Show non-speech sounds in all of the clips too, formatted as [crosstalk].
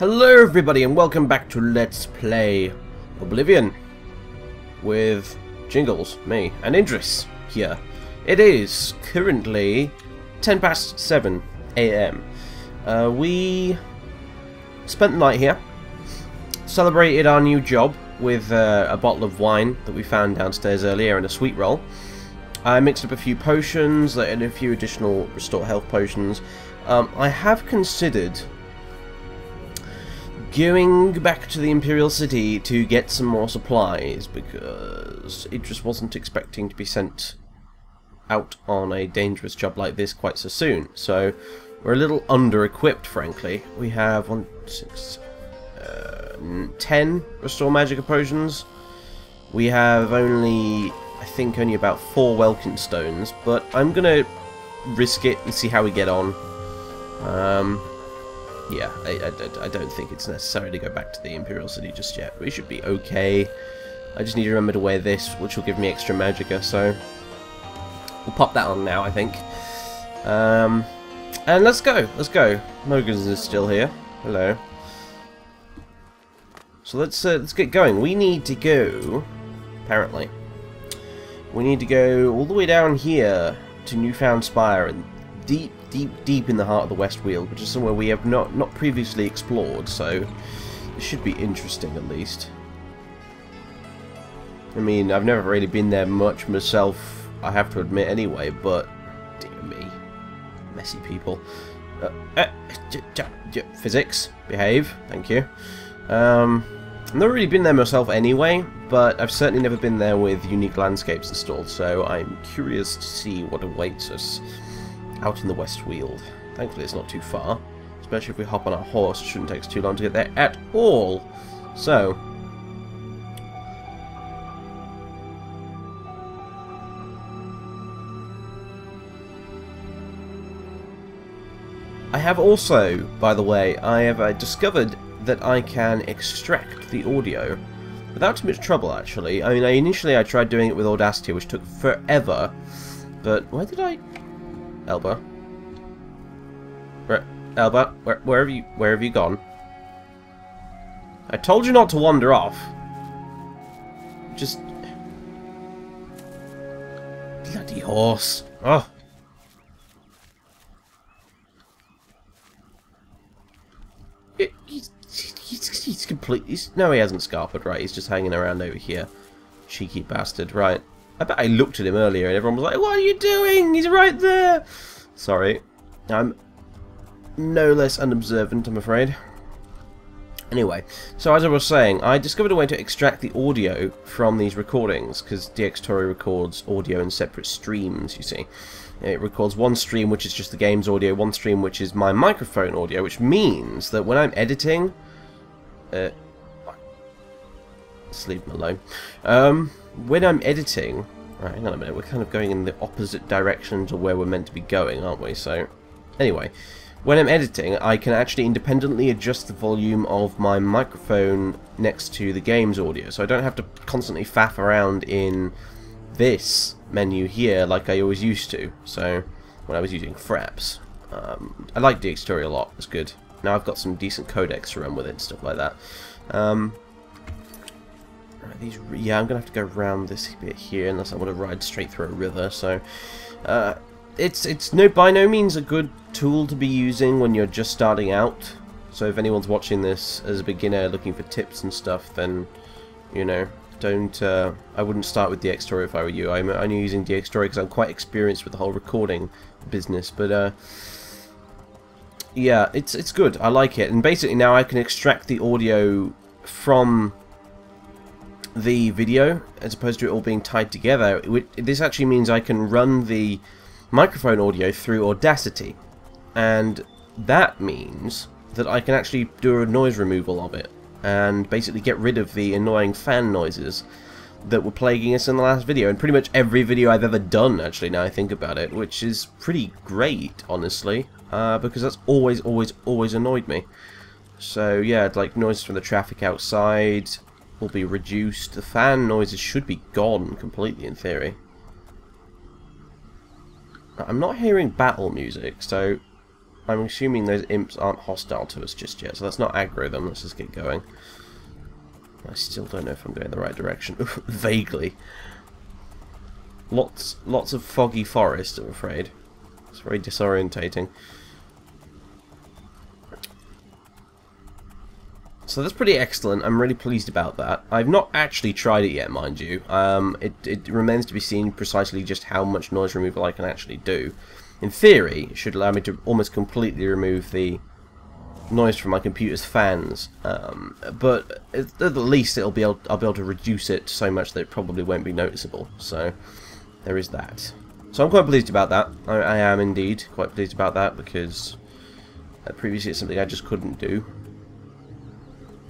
Hello everybody and welcome back to Let's Play Oblivion with Jingles, me, and Idris here. It is currently 10 past 7 a.m. Uh, we spent the night here, celebrated our new job with uh, a bottle of wine that we found downstairs earlier and a sweet roll. I mixed up a few potions and a few additional restore health potions. Um, I have considered going back to the Imperial City to get some more supplies because it just wasn't expecting to be sent out on a dangerous job like this quite so soon. So we're a little under-equipped, frankly. We have one, six, uh, ten restore magic potions. We have only, I think, only about four Welkynd stones, but I'm gonna risk it and see how we get on. Um, yeah, I, I, I, don't think it's necessary to go back to the Imperial City just yet. We should be okay. I just need to remember to wear this, which will give me extra magicka, so... We'll pop that on now, I think. Um, and let's go, let's go. Mogans is still here. Hello. So let's uh, let's get going. We need to go, apparently. We need to go all the way down here to Newfound Spire and deep deep, deep in the heart of the West Weald, which is somewhere we have not, not previously explored, so it should be interesting at least. I mean, I've never really been there much myself, I have to admit anyway, but dear me, messy people. Uh, uh, physics, behave, thank you. Um, I've never really been there myself anyway, but I've certainly never been there with unique landscapes installed, so I'm curious to see what awaits us out in the West Weald. Thankfully it's not too far, especially if we hop on our horse, it shouldn't take us too long to get there at all. So, I have also, by the way, I have uh, discovered that I can extract the audio without too much trouble, actually. I mean, I, initially I tried doing it with Audacity, which took forever, but where did I Elba. Where, Elba, where, where have you, where have you gone? I told you not to wander off. Just... Bloody horse. Oh. He's, he's, he's complete... He's, no, he hasn't scarpered, right? He's just hanging around over here. Cheeky bastard, right. I bet I looked at him earlier and everyone was like, What are you doing? He's right there! Sorry. I'm no less unobservant, I'm afraid. Anyway, so as I was saying, I discovered a way to extract the audio from these recordings, because Dxtory records audio in separate streams, you see. It records one stream which is just the game's audio, one stream which is my microphone audio, which means that when I'm editing... Uh, them alone. Um, when I'm editing... Right, hang on a minute, we're kind of going in the opposite direction to where we're meant to be going, aren't we? So, anyway, when I'm editing, I can actually independently adjust the volume of my microphone next to the game's audio, so I don't have to constantly faff around in this menu here like I always used to, so when I was using Fraps. Um, I like Dxtory a lot, it's good. Now I've got some decent codecs to run with it and stuff like that. Um, these, yeah, I'm going to have to go around this bit here unless I want to ride straight through a river, so... Uh, it's it's no by no means a good tool to be using when you're just starting out. So if anyone's watching this as a beginner looking for tips and stuff, then, you know, don't... Uh, I wouldn't start with Dxtory if I were you. I'm only using Dxtory because I'm quite experienced with the whole recording business, but... Uh, yeah, it's it's good. I like it. And basically now I can extract the audio from the video as opposed to it all being tied together. This actually means I can run the microphone audio through Audacity and that means that I can actually do a noise removal of it and basically get rid of the annoying fan noises that were plaguing us in the last video and pretty much every video I've ever done actually now I think about it which is pretty great honestly uh, because that's always always always annoyed me so yeah like noises from the traffic outside will be reduced. The fan noises should be gone completely in theory. I'm not hearing battle music, so I'm assuming those imps aren't hostile to us just yet, so let's not aggro them. Let's just get going. I still don't know if I'm going the right direction. [laughs] Vaguely. Lots, lots of foggy forest, I'm afraid. It's very disorientating. So that's pretty excellent. I'm really pleased about that. I've not actually tried it yet, mind you. Um, it, it remains to be seen precisely just how much noise removal I can actually do. In theory, it should allow me to almost completely remove the noise from my computer's fans, um, but at the least it'll be able, I'll be able to reduce it so much that it probably won't be noticeable. So there is that. So I'm quite pleased about that. I, I am indeed quite pleased about that because uh, previously it's something I just couldn't do.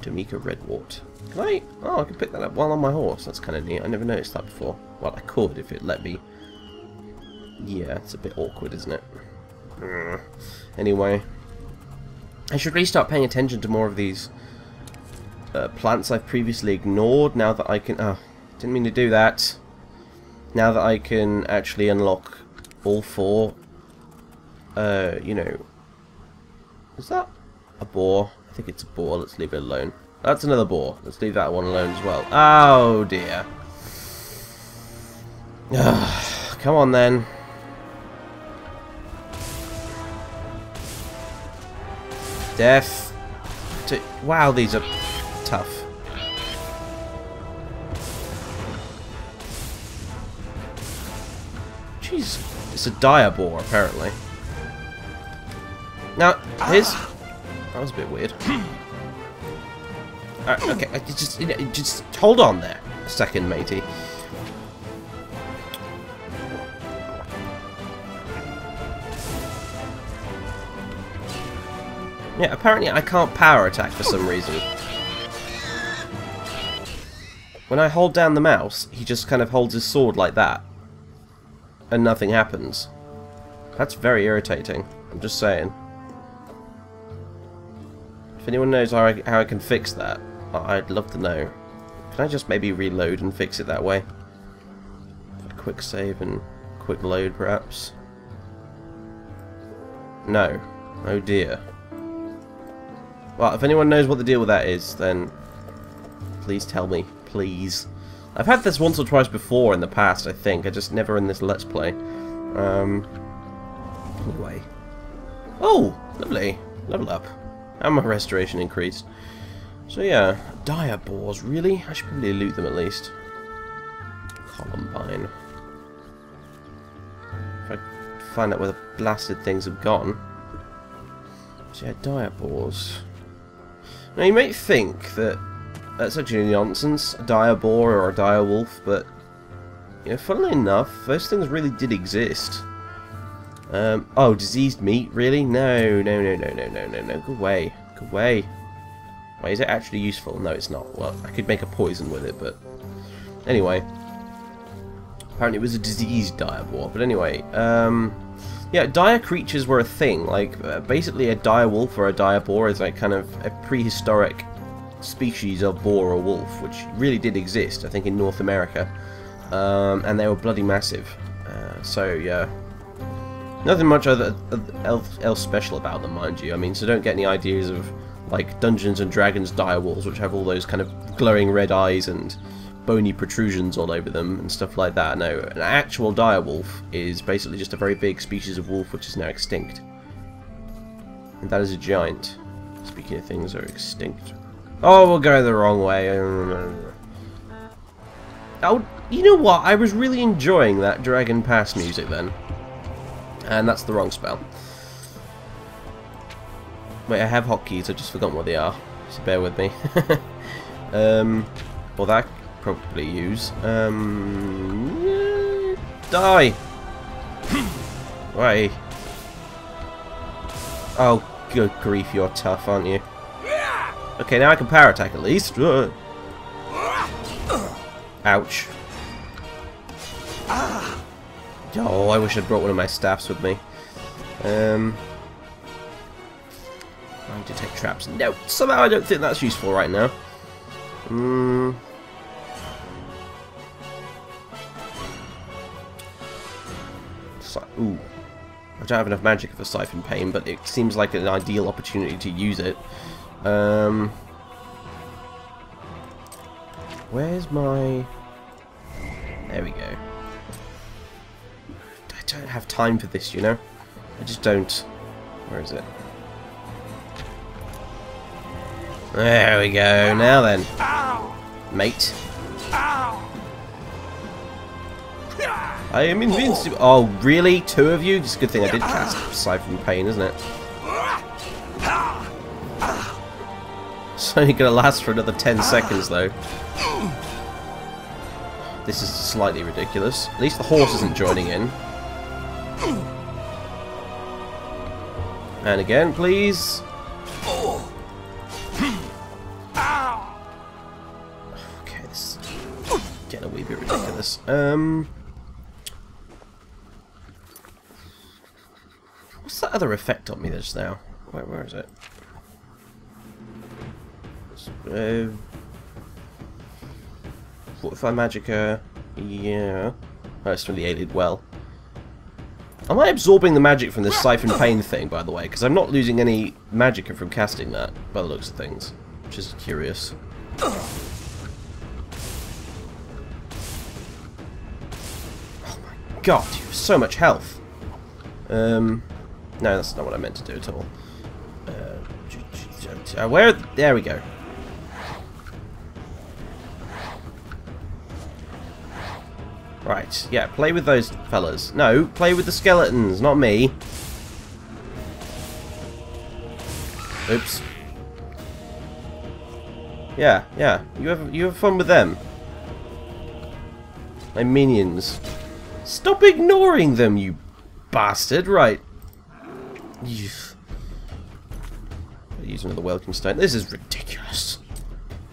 Tamika Redwort. Can I? Oh, I can pick that up while on my horse. That's kind of neat. I never noticed that before. Well, I could if it let me. Yeah, it's a bit awkward, isn't it? Mm. Anyway, I should really start paying attention to more of these uh, plants I've previously ignored. Now that I can, oh, didn't mean to do that. Now that I can actually unlock all four, uh, you know, is that a boar? Think it's a boar. Let's leave it alone. That's another boar. Let's leave that one alone as well. Oh, dear. [sighs] Come on, then. Death. Wow, these are tough. Jeez, it's a dire boar, apparently. Now, here's... Ah. That was a bit weird. [clears throat] Okay, just just hold on there a second, matey. Yeah, apparently I can't power attack for some reason. When I hold down the mouse, he just kind of holds his sword like that. And nothing happens. That's very irritating. I'm just saying. If anyone knows how I, how I can fix that, I'd love to know. Can I just maybe reload and fix it that way? A quick save and quick load, perhaps? No. Oh dear. Well, if anyone knows what the deal with that is, then please tell me. Please. I've had this once or twice before in the past, I think. I just never in this Let's Play. Um, anyway. Oh! Lovely. Level up. And my restoration increased. So yeah, dire boars, really? I should probably loot them at least. Columbine. If I find out where the blasted things have gone. So yeah, dire boars. Now you might think that that's actually nonsense, a dire boar or a dire wolf, but you know, funnily enough, those things really did exist. Um, oh, diseased meat? Really? No, no, no, no, no, no, no, no. Go away. Go away. Wait, is it actually useful? No, it's not. Well, I could make a poison with it, but... Anyway. Apparently it was a diseased dire boar. But anyway, um... Yeah, dire creatures were a thing. Like, uh, basically a dire wolf or a dire boar is like kind of a prehistoric species of boar or wolf, which really did exist, I think, in North America. Um, and they were bloody massive. Uh, so, yeah, Nothing much other, else special about them, mind you. I mean, so don't get any ideas of like Dungeons and Dragons direwolves, which have all those kind of glowing red eyes and bony protrusions all over them and stuff like that. No, an actual direwolf is basically just a very big species of wolf which is now extinct. And that is a giant. Speaking of things that are extinct. Oh, we're going the wrong way. Oh, you know what? I was really enjoying that Dragon Pass music then. And that's the wrong spell. Wait, I have hotkeys, I've just forgotten what they are. So bear with me. [laughs] um, well, that probably use. Um, die! [coughs] Why? Oh, good grief, you're tough, aren't you? Okay, now I can power attack at least. Ouch. Oh, I wish I'd brought one of my staffs with me. Um, I detect traps. No, somehow I don't think that's useful right now. Hmm. So, ooh. I don't have enough magic for Siphon Pain, but it seems like an ideal opportunity to use it. Um, where's my... There we go. Don't have time for this, you know? I just don't. Where is it? There we go. Now then. Mate. I am invincible. Oh, really? Two of you? It's a good thing I did cast Siphon Pain, isn't it? It's only going to last for another 10 seconds, though. This is slightly ridiculous. At least the horse isn't joining in. And again, please. Okay, this is getting a wee bit ridiculous. Um... What's that other effect on me just now? Where, where is it? Uh, Fortify Magicka. Yeah. Oh, it's from the Ayleid Well. Am I absorbing the magic from this Siphon Pain thing, by the way? Because I'm not losing any magic from casting that, by the looks of things. Which is curious. Oh my god, you have so much health. Um... No, that's not what I meant to do at all. Uh, where? There we go. Right, yeah, play with those fellas. No, play with the skeletons, not me. Oops. Yeah, yeah, you have you have fun with them. My minions. Stop ignoring them, you bastard. Right. Use another Welkynd stone. This is ridiculous.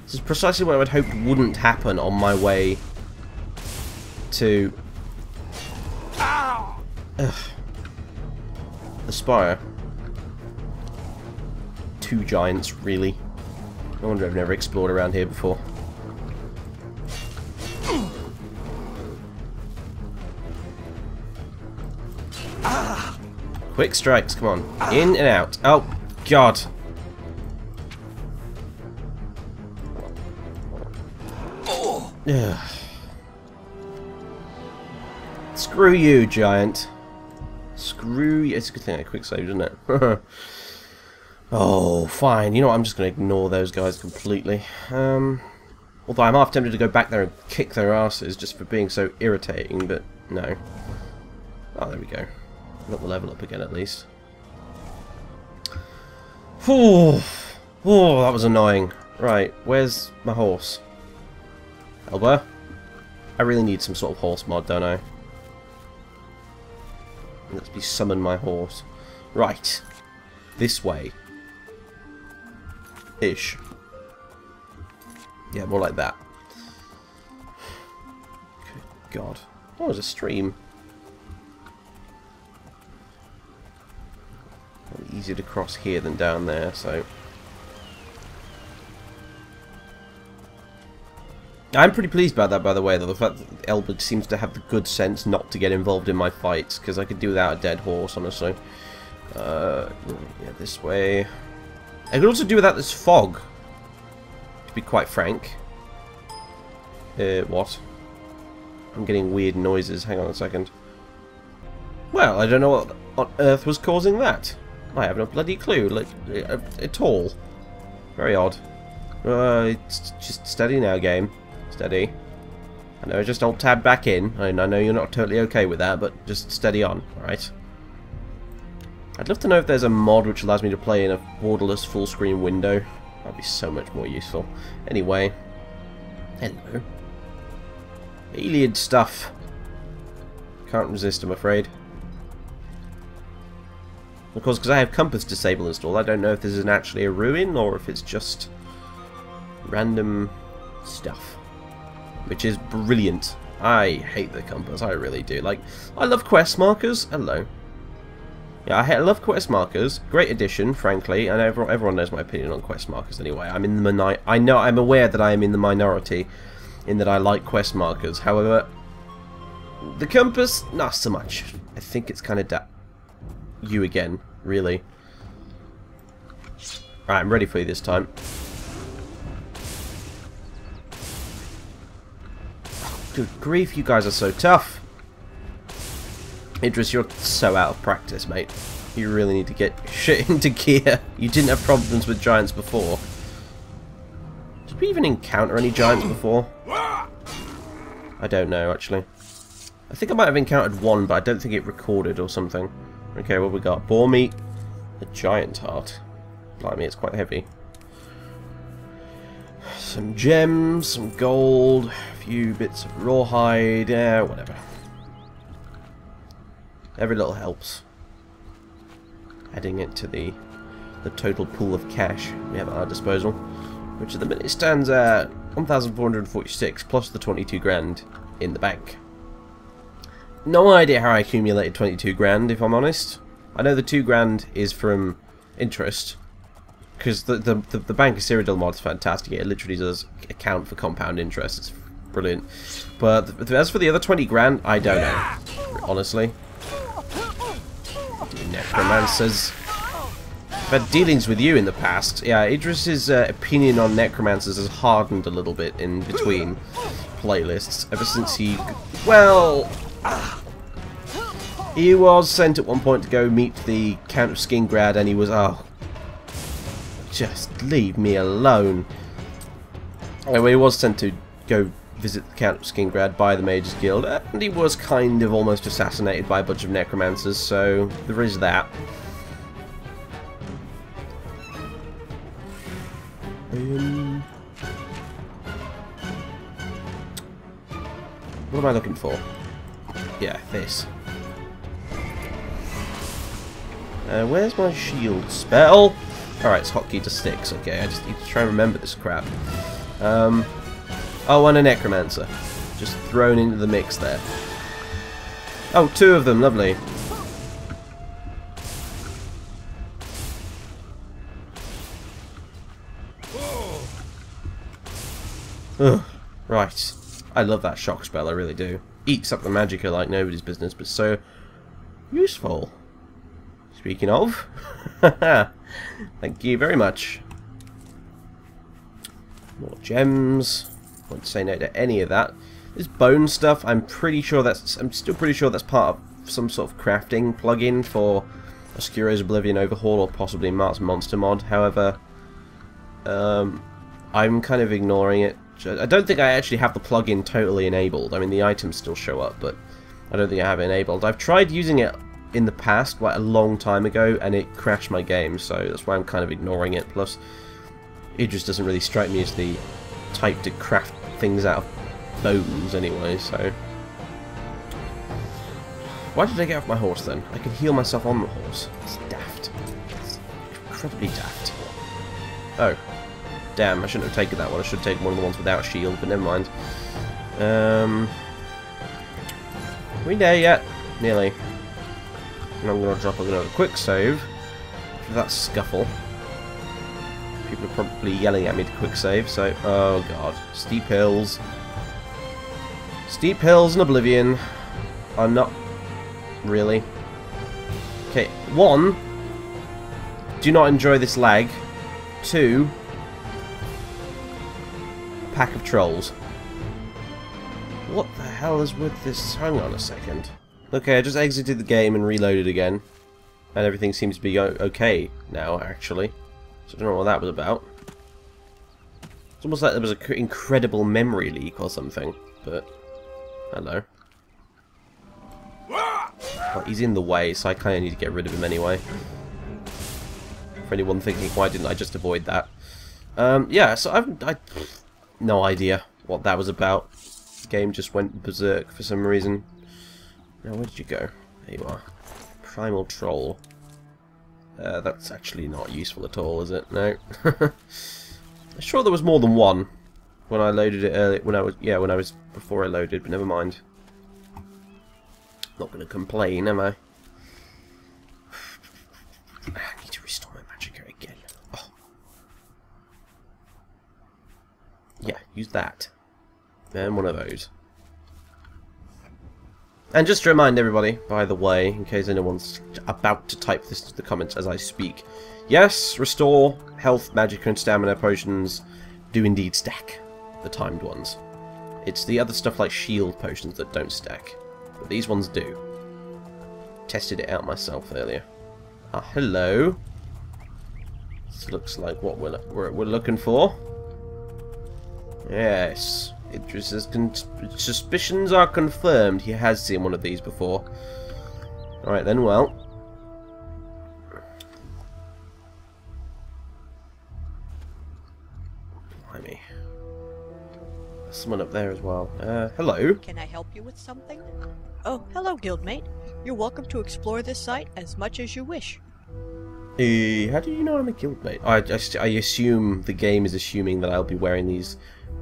This is precisely what I would hope wouldn't happen on my way to Ugh. the spire. Two giants, really. I wonder I've never explored around here before. Quick strikes, come on. In and out. Oh, God. Ugh. Screw you, giant. Screw you. It's a good thing I quick saved, isn't it? [laughs] oh, fine. You know what? I'm just going to ignore those guys completely. Um, although I'm half tempted to go back there and kick their asses just for being so irritating, but no. Oh, there we go. Got the level up again at least. Oh, oh, that was annoying. Right, where's my horse? Elba? I really need some sort of horse mod, don't I? Let's be summon my horse. Right. This way. Ish. Yeah, more like that. Good God. Oh, there's a stream. easier to cross here than down there, so... I'm pretty pleased about that, by the way, though, the fact that Elbert seems to have the good sense not to get involved in my fights, because I could do without a dead horse, honestly. Uh, yeah, this way. I could also do without this fog, to be quite frank. Uh, what? I'm getting weird noises, hang on a second. Well, I don't know what on earth was causing that. I have no bloody clue, like, uh, at all. Very odd. Uh, it's just steady now, game. Steady. I know, just alt tab back in. I, I know you're not totally okay with that, but just steady on, alright? I'd love to know if there's a mod which allows me to play in a borderless full screen window. That'd be so much more useful. Anyway. Hello. Ayleid stuff. Can't resist, I'm afraid. Of course, because I have Compass Disable installed, I don't know if this is actually a ruin or if it's just random stuff. Which is brilliant. I hate the compass, I really do. Like, I love quest markers. Hello. Yeah, I love quest markers. Great addition, frankly, and everyone, knows my opinion on quest markers anyway. I'm in the mini I know I'm aware that I am in the minority in that I like quest markers. However, the compass, not so much. I think it's kind of you again, really. Right, I'm ready for you this time. Good grief, you guys are so tough. Idris, you're so out of practice, mate. You really need to get [laughs] shit into gear. You didn't have problems with giants before. Did we even encounter any giants before? I don't know, actually. I think I might have encountered one, but I don't think it recorded or something. Okay, what we got? Boar meat. A giant heart. Blimey, it's quite heavy. Some gems, some gold, few bits of rawhide, yeah, whatever. Every little helps. Adding it to the the total pool of cash we have at our disposal, which at the minute stands at 1,446 plus the 22 grand in the bank. No idea how I accumulated 22 grand, if I'm honest. I know the 2 grand is from interest, because the, the, the, the Bank of Cyrodiil mod is fantastic. It literally does account for compound interest. It's brilliant. But as for the other 20 grand, I don't know. Honestly. Necromancers. I've had dealings with you in the past. Yeah, Idris's uh, opinion on necromancers has hardened a little bit in between playlists ever since he... Well... He was sent at one point to go meet the Count of Skingrad and he was... Oh, just leave me alone. Anyway, he was sent to go visit the Count of Skingrad by the Mages Guild, and he was kind of almost assassinated by a bunch of necromancers, so there is that. Um, what am I looking for? Yeah, this. Uh, where's my shield spell? Alright, it's hotkey to sticks. Okay, I just need to try and remember this crap. Um, oh, and a necromancer. Just thrown into the mix there. Oh, two of them. Lovely. Ugh, right. I love that shock spell, I really do. Eats up the magicka like nobody's business, but so useful. Speaking of, [laughs] thank you very much. More gems. Won't say no to any of that. This bone stuff, I'm pretty sure that's. I'm still pretty sure that's part of some sort of crafting plugin for Oscuro's Oblivion Overhaul or possibly Mark's Monster Mod. However, um, I'm kind of ignoring it. I don't think I actually have the plugin totally enabled. I mean, the items still show up, but I don't think I have it enabled. I've tried using it in the past, like a long time ago, and it crashed my game, so that's why I'm kind of ignoring it. Plus, it just doesn't really strike me as the type to craft things out of bones anyway, so... Why did I get off my horse then? I can heal myself on the horse. It's daft. It's incredibly daft. Oh. Damn, I shouldn't have taken that one. I should have taken one of the ones without shield, but never mind. Um... We there yet? Nearly. And I'm going to drop another quick save for that scuffle. People are probably yelling at me to quick save, so... Oh god. Steep hills. Steep hills and Oblivion are not... Really. Okay, one... Do not enjoy this lag. Two... Pack of trolls. What the hell is with this? Hang on a second. Okay, I just exited the game and reloaded again. And everything seems to be okay now, actually. So I don't know what that was about. It's almost like there was an incredible memory leak or something. But, hello. Well, he's in the way, so I kind of need to get rid of him anyway. For anyone thinking, why didn't I just avoid that? Um, yeah, so I've I, no idea what that was about. The game just went berserk for some reason. Now, where did you go? There you are. Primal Troll. Uh, that's actually not useful at all, is it? No. [laughs] I'm sure there was more than one when I loaded it earlier. When I was, yeah, when I was before I loaded, but never mind. Not going to complain, am I? [sighs] I need to restore my magic again. Oh. Yeah, use that. And one of those. And just to remind everybody, by the way, in case anyone's about to type this into the comments as I speak, yes, restore health, magic, and stamina potions do indeed stack, the timed ones. It's the other stuff like shield potions that don't stack, but these ones do. Tested it out myself earlier. Ah, hello. This looks like what we're, we're, we're looking for. Yes. Idris's suspicions are confirmed. He has seen one of these before. Alright then, well. Blimey. There's someone up there as well. Uh, hello. Can I help you with something? Oh, hello, guildmate. You're welcome to explore this site as much as you wish. Uh, how do you know I'm a guildmate? I, I, I assume the game is assuming that I'll be wearing these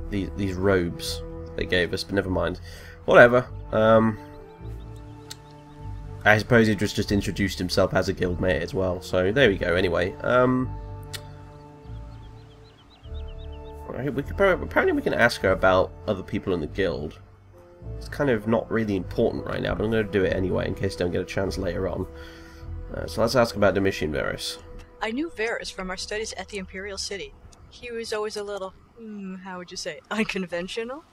these, these robes they gave us, but never mind. Whatever. Um, I suppose he just just introduced himself as a guildmate as well. So there we go. Anyway, um, we could apparently we can ask her about other people in the guild. It's kind of not really important right now, but I'm going to do it anyway in case I don't get a chance later on. Uh, so let's ask about Domitian Verus. I knew Verus from our studies at the Imperial City. He was always a little, hmm, how would you say, [laughs] unconventional?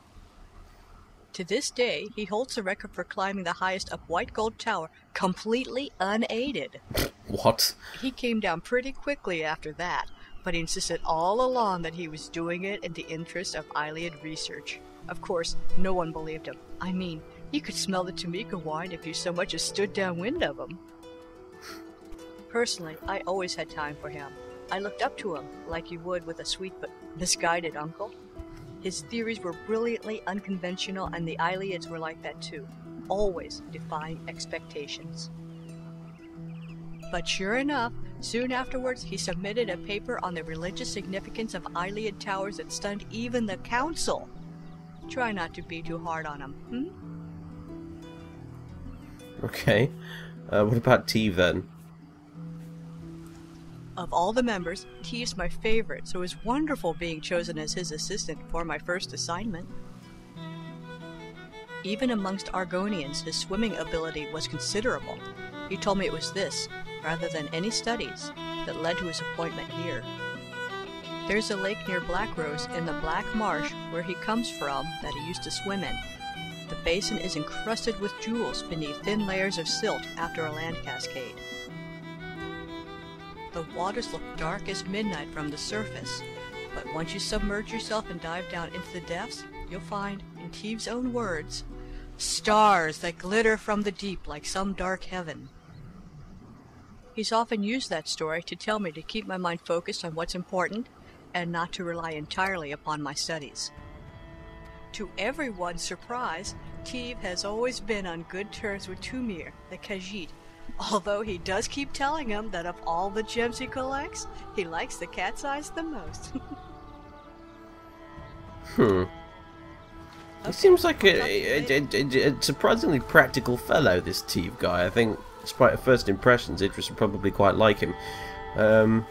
To this day, he holds the record for climbing the highest up White Gold Tower completely unaided. What? He came down pretty quickly after that, but he insisted all along that he was doing it in the interest of Ayleid research. Of course, no one believed him. I mean, you could smell the Tamika wine if you so much as stood downwind of him. Personally, I always had time for him. I looked up to him like you would with a sweet but misguided uncle. His theories were brilliantly unconventional, and the Ayleids were like that too, always defying expectations. But sure enough, soon afterwards he submitted a paper on the religious significance of Ayleid towers that stunned even the council. Try not to be too hard on him, hmm? Okay. Uh, what about T then? Of all the members, T is my favorite, so it was wonderful being chosen as his assistant for my first assignment. Even amongst Argonians, his swimming ability was considerable. He told me it was this, rather than any studies, that led to his appointment here. There's a lake near Blackrose in the Black Marsh where he comes from that he used to swim in. The basin is encrusted with jewels beneath thin layers of silt after a land cascade. The waters look dark as midnight from the surface, but once you submerge yourself and dive down into the depths, you'll find, in Teve's own words, stars that glitter from the deep like some dark heaven. He's often used that story to tell me to keep my mind focused on what's important and not to rely entirely upon my studies. To everyone's surprise, Teve has always been on good terms with Tumir, the Khajiit, Although he does keep telling him that of all the gems he collects, he likes the cat's eyes the most. [laughs] hmm. He seems like a, a, a, a, surprisingly practical fellow, this Teve guy. I think, despite at first impressions, Idris would probably quite like him. Um,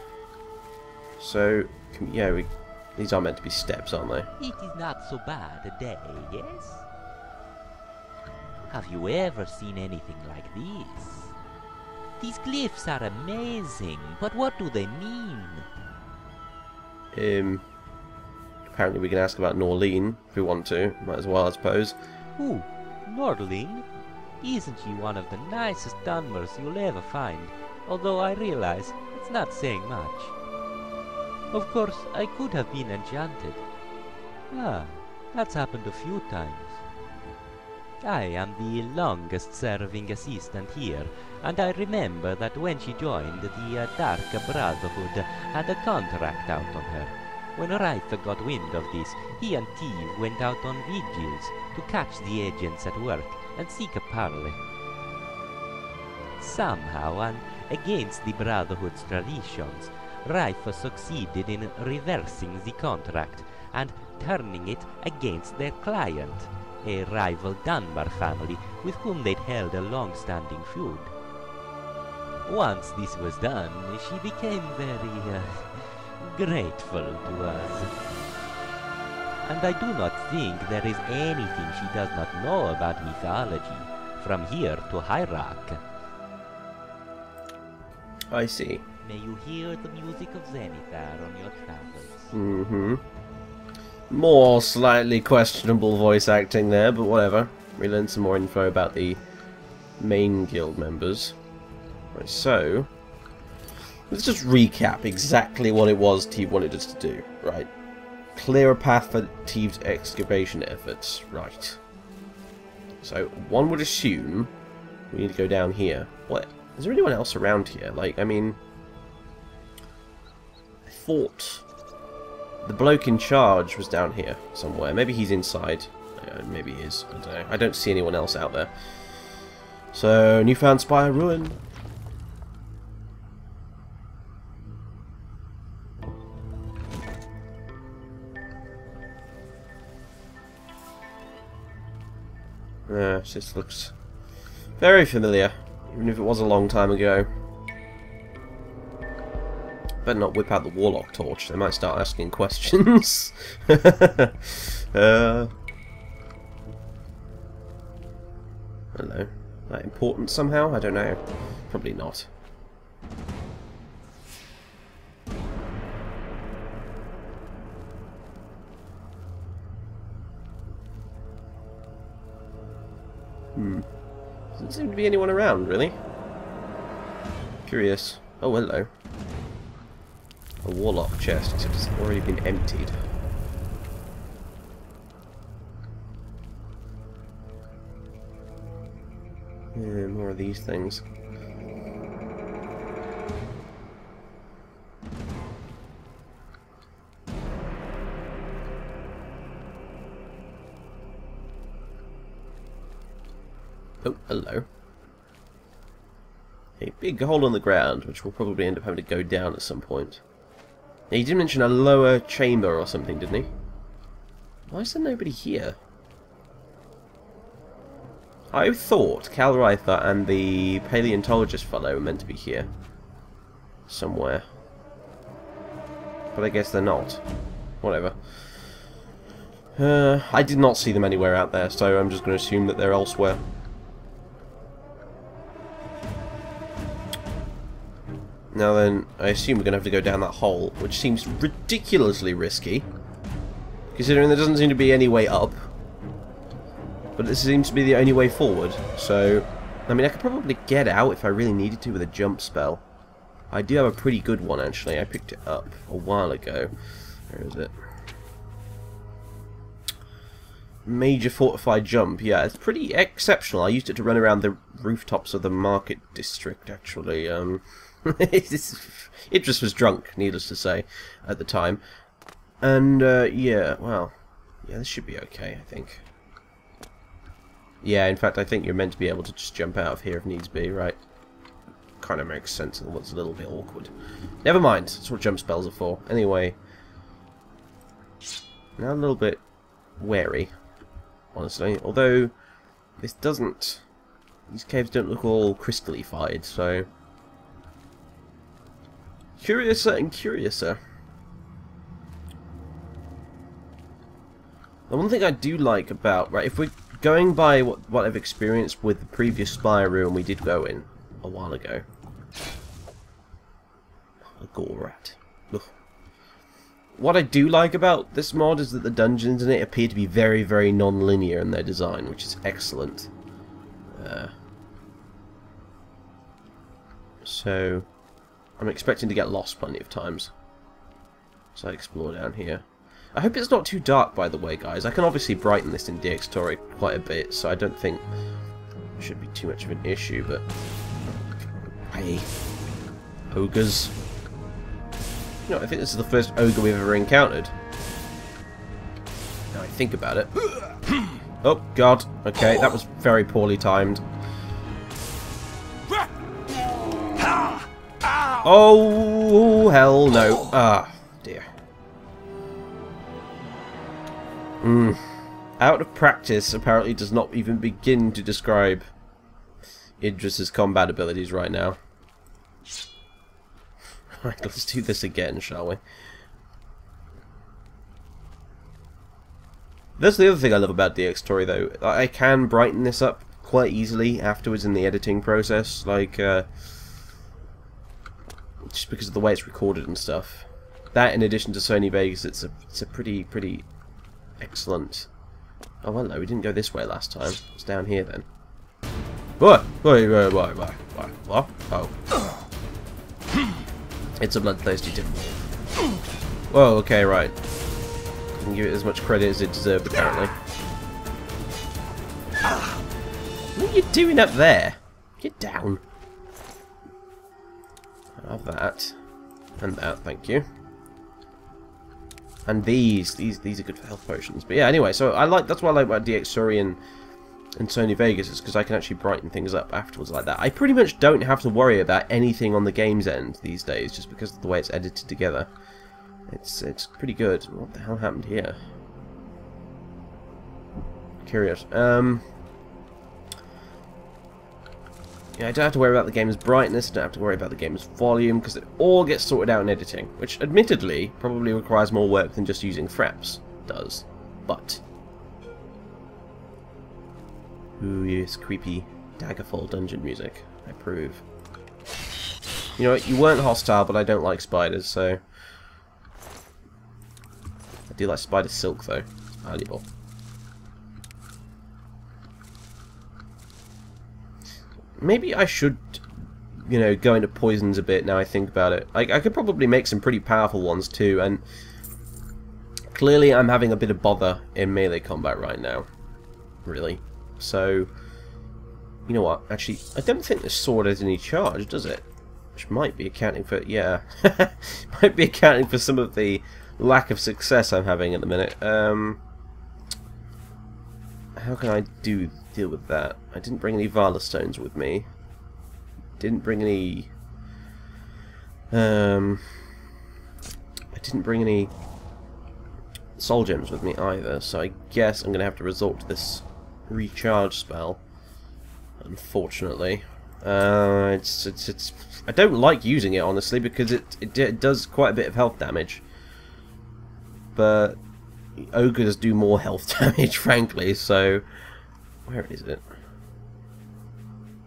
so, yeah, we, these are meant to be steps, aren't they? It is not so bad a day, yes? Have you ever seen anything like this? These glyphs are amazing, but what do they mean? Um, apparently we can ask about Norlene if we want to. Might as well, I suppose. Who? Norlene? Isn't she one of the nicest Dunmers you'll ever find? Although I realize it's not saying much. Of course, I could have been enchanted. Ah, that's happened a few times. I am the longest serving assistant here, and I remember that when she joined, the uh, Dark Brotherhood had a contract out on her. When Rytha got wind of this, he and Teve went out on vigils to catch the agents at work and seek a parley. Somehow, and against the Brotherhood's traditions, Rytha succeeded in reversing the contract and turning it against their client a rival Dunmer family with whom they'd held a long-standing feud. Once this was done, she became very uh, grateful to us. And I do not think there is anything she does not know about mythology, from here to Hyrak. I see. May you hear the music of Xanathar on your travels. Mm-hmm. More slightly questionable voice acting there, but whatever. We learned some more info about the main guild members. Right, so, let's just recap exactly what it was Teeve wanted us to do, right? Clear a path for Teeve's excavation efforts, right. So, one would assume we need to go down here. What? Is there anyone else around here? Like, I mean... I thought the bloke in charge was down here somewhere. Maybe he's inside. Uh, maybe he is. I don't know. I don't see anyone else out there. So, Newfound Spire Ruin. Yeah, this looks very familiar, even if it was a long time ago. Better not whip out the Warlock torch, they might start asking questions. [laughs] uh, hello. That important somehow? I don't know. Probably not. Hmm. Doesn't seem to be anyone around, really. Curious. Oh, hello. A warlock chest, except it's already been emptied. Yeah, more of these things. Oh, hello. A big hole in the ground, which we'll probably end up having to go down at some point. He did mention a lower chamber or something, didn't he? Why is there nobody here? I thought Cal Calreither and the paleontologist fellow were meant to be here. Somewhere. But I guess they're not. Whatever. Uh, I did not see them anywhere out there, so I'm just going to assume that they're elsewhere. Now then, I assume we're going to have to go down that hole, which seems ridiculously risky. Considering there doesn't seem to be any way up. But this seems to be the only way forward, so... I mean, I could probably get out if I really needed to with a jump spell. I do have a pretty good one, actually. I picked it up a while ago. Where is it? Major fortified jump. Yeah, it's pretty exceptional. I used it to run around the rooftops of the market district, actually. Um... [laughs] Idris was drunk, needless to say, at the time. And, uh, yeah, well, yeah, this should be okay, I think. Yeah, in fact, I think you're meant to be able to just jump out of here if needs be, right? Kind of makes sense, although it's a little bit awkward. Never mind, that's what jump spells are for. Anyway, now a little bit wary, honestly. Although, this doesn't... These caves don't look all crystallified, so... Curiouser and curiouser. The one thing I do like about, right, if we're going by what, what I've experienced with the previous Spire room we did go in a while ago. A gore rat. Ugh. What I do like about this mod is that the dungeons in it appear to be very, very non-linear in their design, which is excellent. Uh, so, I'm expecting to get lost plenty of times. So I explore down here. I hope it's not too dark, by the way, guys. I can obviously brighten this in DxTory quite a bit, so I don't think it should be too much of an issue, but... Hey. Ogres. You know, I think this is the first ogre we've ever encountered. Now I think about it. [clears throat] Oh, God. Okay, that was very poorly timed. Oh, hell no. Ah, dear. Mm. Out of practice apparently does not even begin to describe Idris's combat abilities right now. [laughs] Right, let's do this again, shall we? That's the other thing I love about DxTory, though. I can brighten this up quite easily afterwards in the editing process, like uh, just because of the way it's recorded and stuff. That, in addition to Sony Vegas, it's a it's a pretty pretty excellent. Oh well, no, we didn't go this way last time. It's down here then. What? Wait, wait, wait, wait, wait, what? Oh. It's a bloodthirsty Timberwolf. Whoa, okay, right. Didn't give it as much credit as it deserved, apparently. What are you doing up there? Get down. Have that. And that, thank you. And these, these, these are good for health potions. But yeah, anyway, so I like that's why I like about Dxtory and, and Sony Vegas is because I can actually brighten things up afterwards like that. I pretty much don't have to worry about anything on the game's end these days, just because of the way it's edited together. It's it's pretty good. What the hell happened here? Curious. Um. Yeah, I don't have to worry about the game's brightness, I don't have to worry about the game's volume, because it all gets sorted out in editing, which admittedly probably requires more work than just using fraps does. But... Ooh, yes, creepy Daggerfall dungeon music. I approve. You know what, you weren't hostile, but I don't like spiders, so... I do like spider silk, though. It's valuable. Maybe I should, you know, go into poisons a bit now I think about it. I, I could probably make some pretty powerful ones too, and clearly I'm having a bit of bother in melee combat right now. Really. So, you know what, actually, I don't think this sword has any charge, does it? Which might be accounting for, yeah, [laughs] might be accounting for some of the lack of success I'm having at the minute. Um, how can I do deal with that? I didn't bring any Varla stones with me. Didn't bring any. Um, I didn't bring any soul gems with me either, so I guess I'm going to have to resort to this recharge spell. Unfortunately, uh, it's it's it's. I don't like using it honestly because it, it it does quite a bit of health damage, but ogres do more [laughs] health damage, frankly. So, where is it?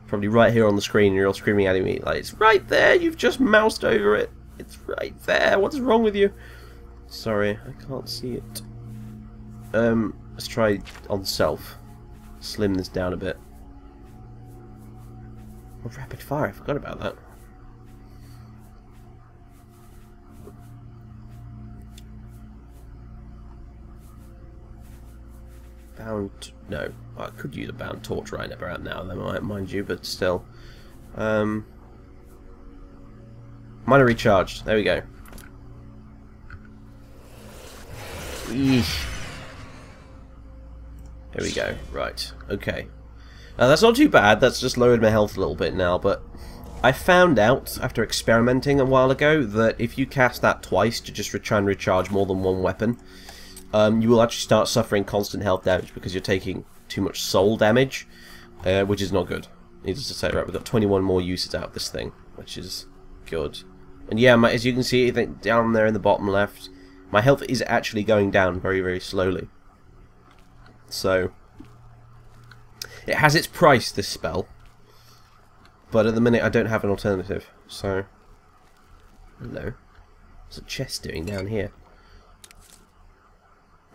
Probably right here on the screen, you're all screaming at me like it's right there. You've just moused over it. It's right there. What's wrong with you? Sorry, I can't see it. Um, let's try on self. Slim this down a bit. Oh, rapid fire. I forgot about that. bound... No, I could use a bound torch right about now, though, mind you, but still. Um, Minor recharged. There we go. Eesh. There we go. Right. Okay. Now, that's not too bad. That's just lowered my health a little bit now, but I found out, after experimenting a while ago, that if you cast that twice to just try and recharge more than one weapon, um, you will actually start suffering constant health damage because you're taking too much soul damage, uh, which is not good. Needless to say, right, we've got 21 more uses out of this thing, which is good. And yeah, my, as you can see, down there in the bottom left, my health is actually going down very, very slowly. So, it has its price, this spell. But at the minute, I don't have an alternative. So, hello. What's a chest doing down here?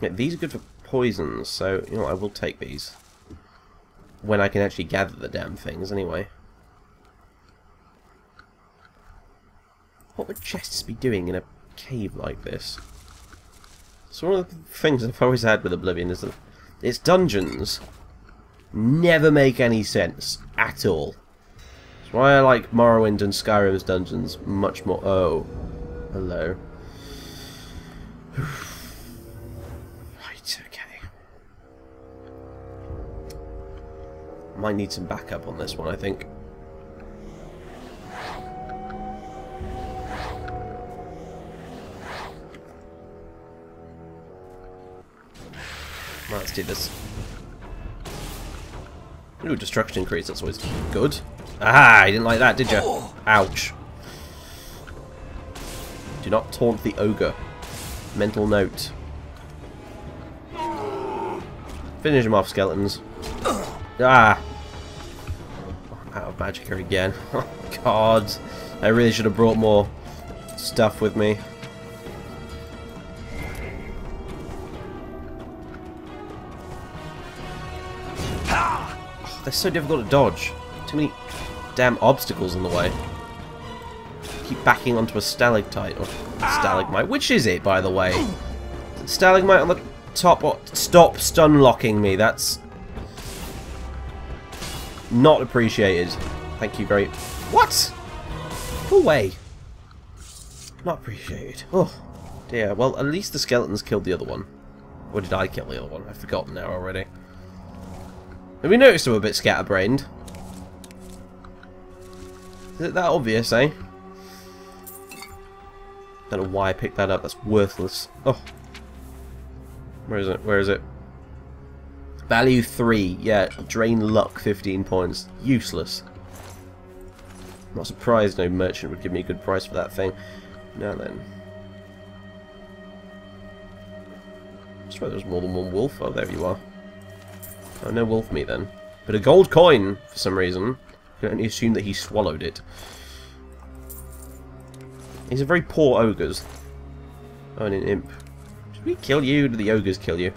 Yeah, these are good for poisons, so, you know, I will take these. When I can actually gather the damn things, anyway. What would chests be doing in a cave like this? So one of the things I've always had with Oblivion is that its dungeons never make any sense at all. That's why I like Morrowind and Skyrim's dungeons much more. Oh, hello. [sighs] Might need some backup on this one, I think. Let's do this. Ooh, destruction increase, that's always good. Ah, you didn't like that, did you? Ouch. Do not taunt the ogre. Mental note. Finish him off, skeletons. Ah! out of magicka again. [laughs] Oh god. I really should have brought more stuff with me. They're so difficult to dodge. Too many damn obstacles in the way. Keep backing onto a stalactite or stalagmite. Which is it, by the way? Stalagmite on the top stop stun locking me. That's not appreciated. Thank you very. What? Go away. Not appreciated. Oh dear. Well, at least the skeletons killed the other one. Or did I kill the other one? I've forgotten now already. Have you noticed I'm a bit scatterbrained? Is it that obvious, eh? Don't know why I picked that up. That's worthless. Oh. Where is it? Where is it? Value 3. Yeah, drain luck 15 points. Useless. Not surprised no merchant would give me a good price for that thing. Now then. I swear there was more than one wolf. Oh, there you are. Oh, no wolf meat then. But a gold coin, for some reason. I can only assume that he swallowed it. These are very poor ogres. Oh, and an imp. Should we kill you? Do the ogres kill you?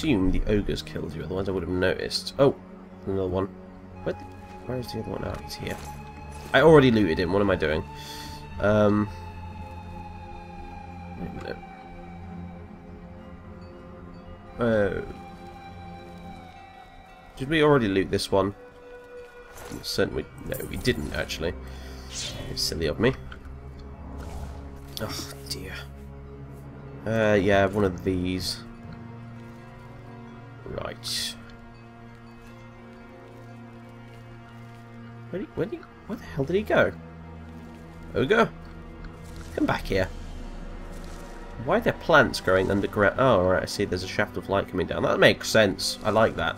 Assume the ogres killed you, otherwise I would have noticed. Oh, another one. Where, the, where is the other one? Oh, he's here. I already looted him. What am I doing? Um, wait a minute. Oh. Did we already loot this one? Certainly, no, we didn't actually. It's silly of me. Oh dear. Uh, yeah, one of these. Right. Where, did, where, did, where the hell did he go? Ogre? Come back here. Why are there plants growing underground? Oh, right, I see there's a shaft of light coming down. That makes sense. I like that.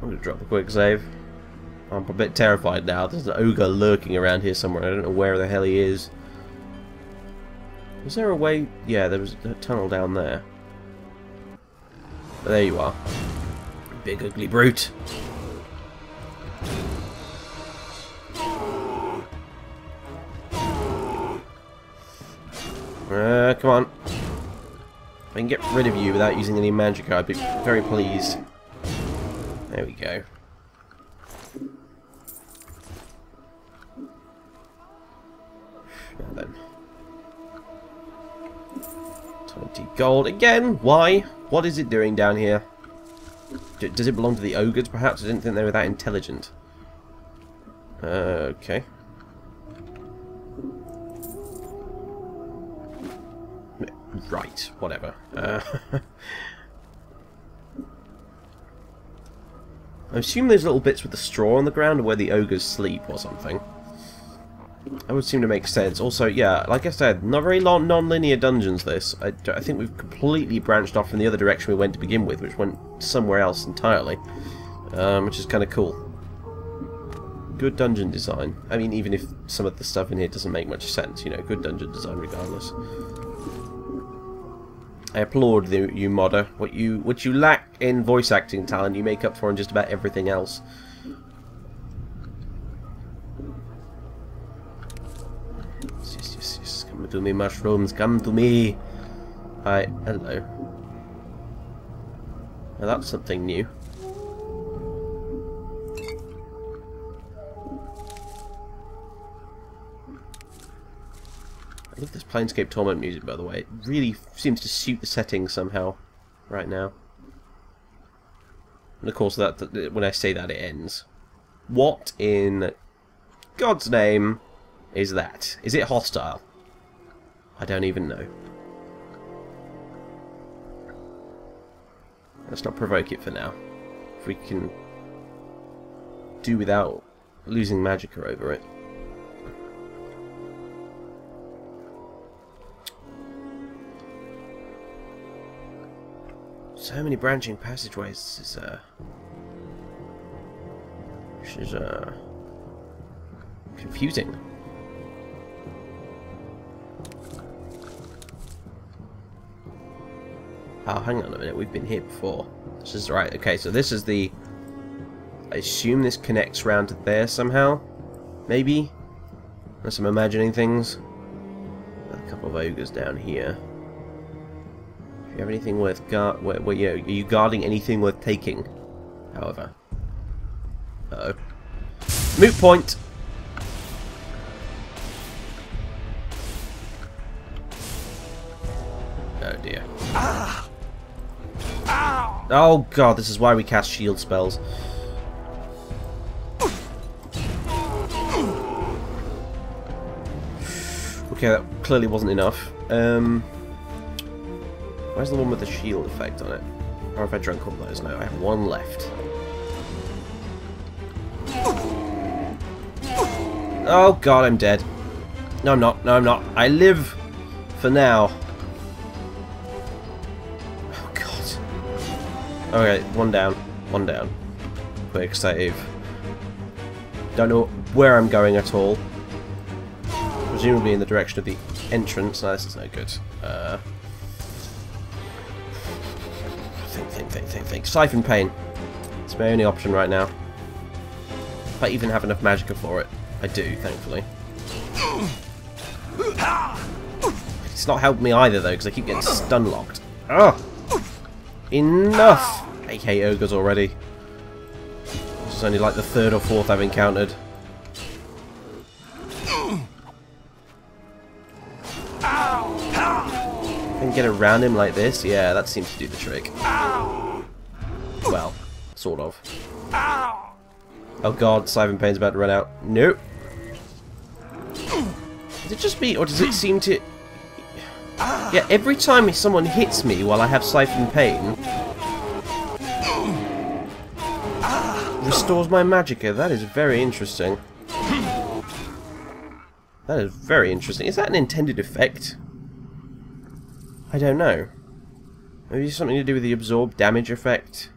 I'm going to drop a quick save. I'm a bit terrified now. There's an ogre lurking around here somewhere. I don't know where the hell he is. Was there a way? Yeah, there was a tunnel down there. But there you are. Big ugly brute. Uh, come on. If I can get rid of you without using any magic, I'd be very pleased. There we go. 20 gold. Again, why? What is it doing down here? D does it belong to the ogres, perhaps? I didn't think they were that intelligent. Uh, okay. Right, whatever. Uh, [laughs] I assume those little bits with the straw on the ground are where the ogres sleep or something. That would seem to make sense. Also, yeah, like I said, not very long non-linear dungeons, this. I, I think we've completely branched off from the other direction we went to begin with, which went somewhere else entirely. Um, which is kind of cool. Good dungeon design. I mean, even if some of the stuff in here doesn't make much sense, you know, good dungeon design regardless. I applaud the, you modder. What you what you lack in voice acting talent, you make up for in just about everything else. To me, mushrooms. Come to me. Hi, hello. Now that's something new. I love this Planescape Torment music, by the way. It really seems to suit the setting somehow right now. And of course, that, that when I say that, it ends. What in God's name is that? Is it hostile? I don't even know. Let's not provoke it for now. If we can do without losing magicka over it. So many branching passageways. This is uh, this is uh, confusing. Oh, hang on a minute. We've been here before. This is right. Okay, so this is the... I assume this connects round to there somehow? Maybe? Unless I'm imagining things. A couple of ogres down here. Do you have anything worth guard? Where, yeah, are you guarding anything worth taking? However. Uh oh. Moot point. Oh god, this is why we cast shield spells. Okay, that clearly wasn't enough. Um, where's the one with the shield effect on it? Or have I drunk all those? No, I have one left. Oh god, I'm dead. No, I'm not. No, I'm not. I live for now. Okay, one down. One down. Quick save. Don't know where I'm going at all. Presumably in the direction of the entrance. No, this is no good. Uh, think, think, think, think, think. Siphon Pain. It's my only option right now. If I even have enough magicka for it. I do, thankfully. It's not helped me either, though, because I keep getting stun locked. Ugh! Enough! Hate ogres already. This is only like the third or fourth I've encountered. And get around him like this? Yeah, that seems to do the trick. Well, sort of. Oh god, Siphon Pain's about to run out. Nope. Is it just me, or does it seem to... Yeah, every time someone hits me while I have Siphon Pain... Restores my magicka. That is very interesting. That is very interesting. Is that an intended effect? I don't know. Maybe something to do with the absorb damage effect?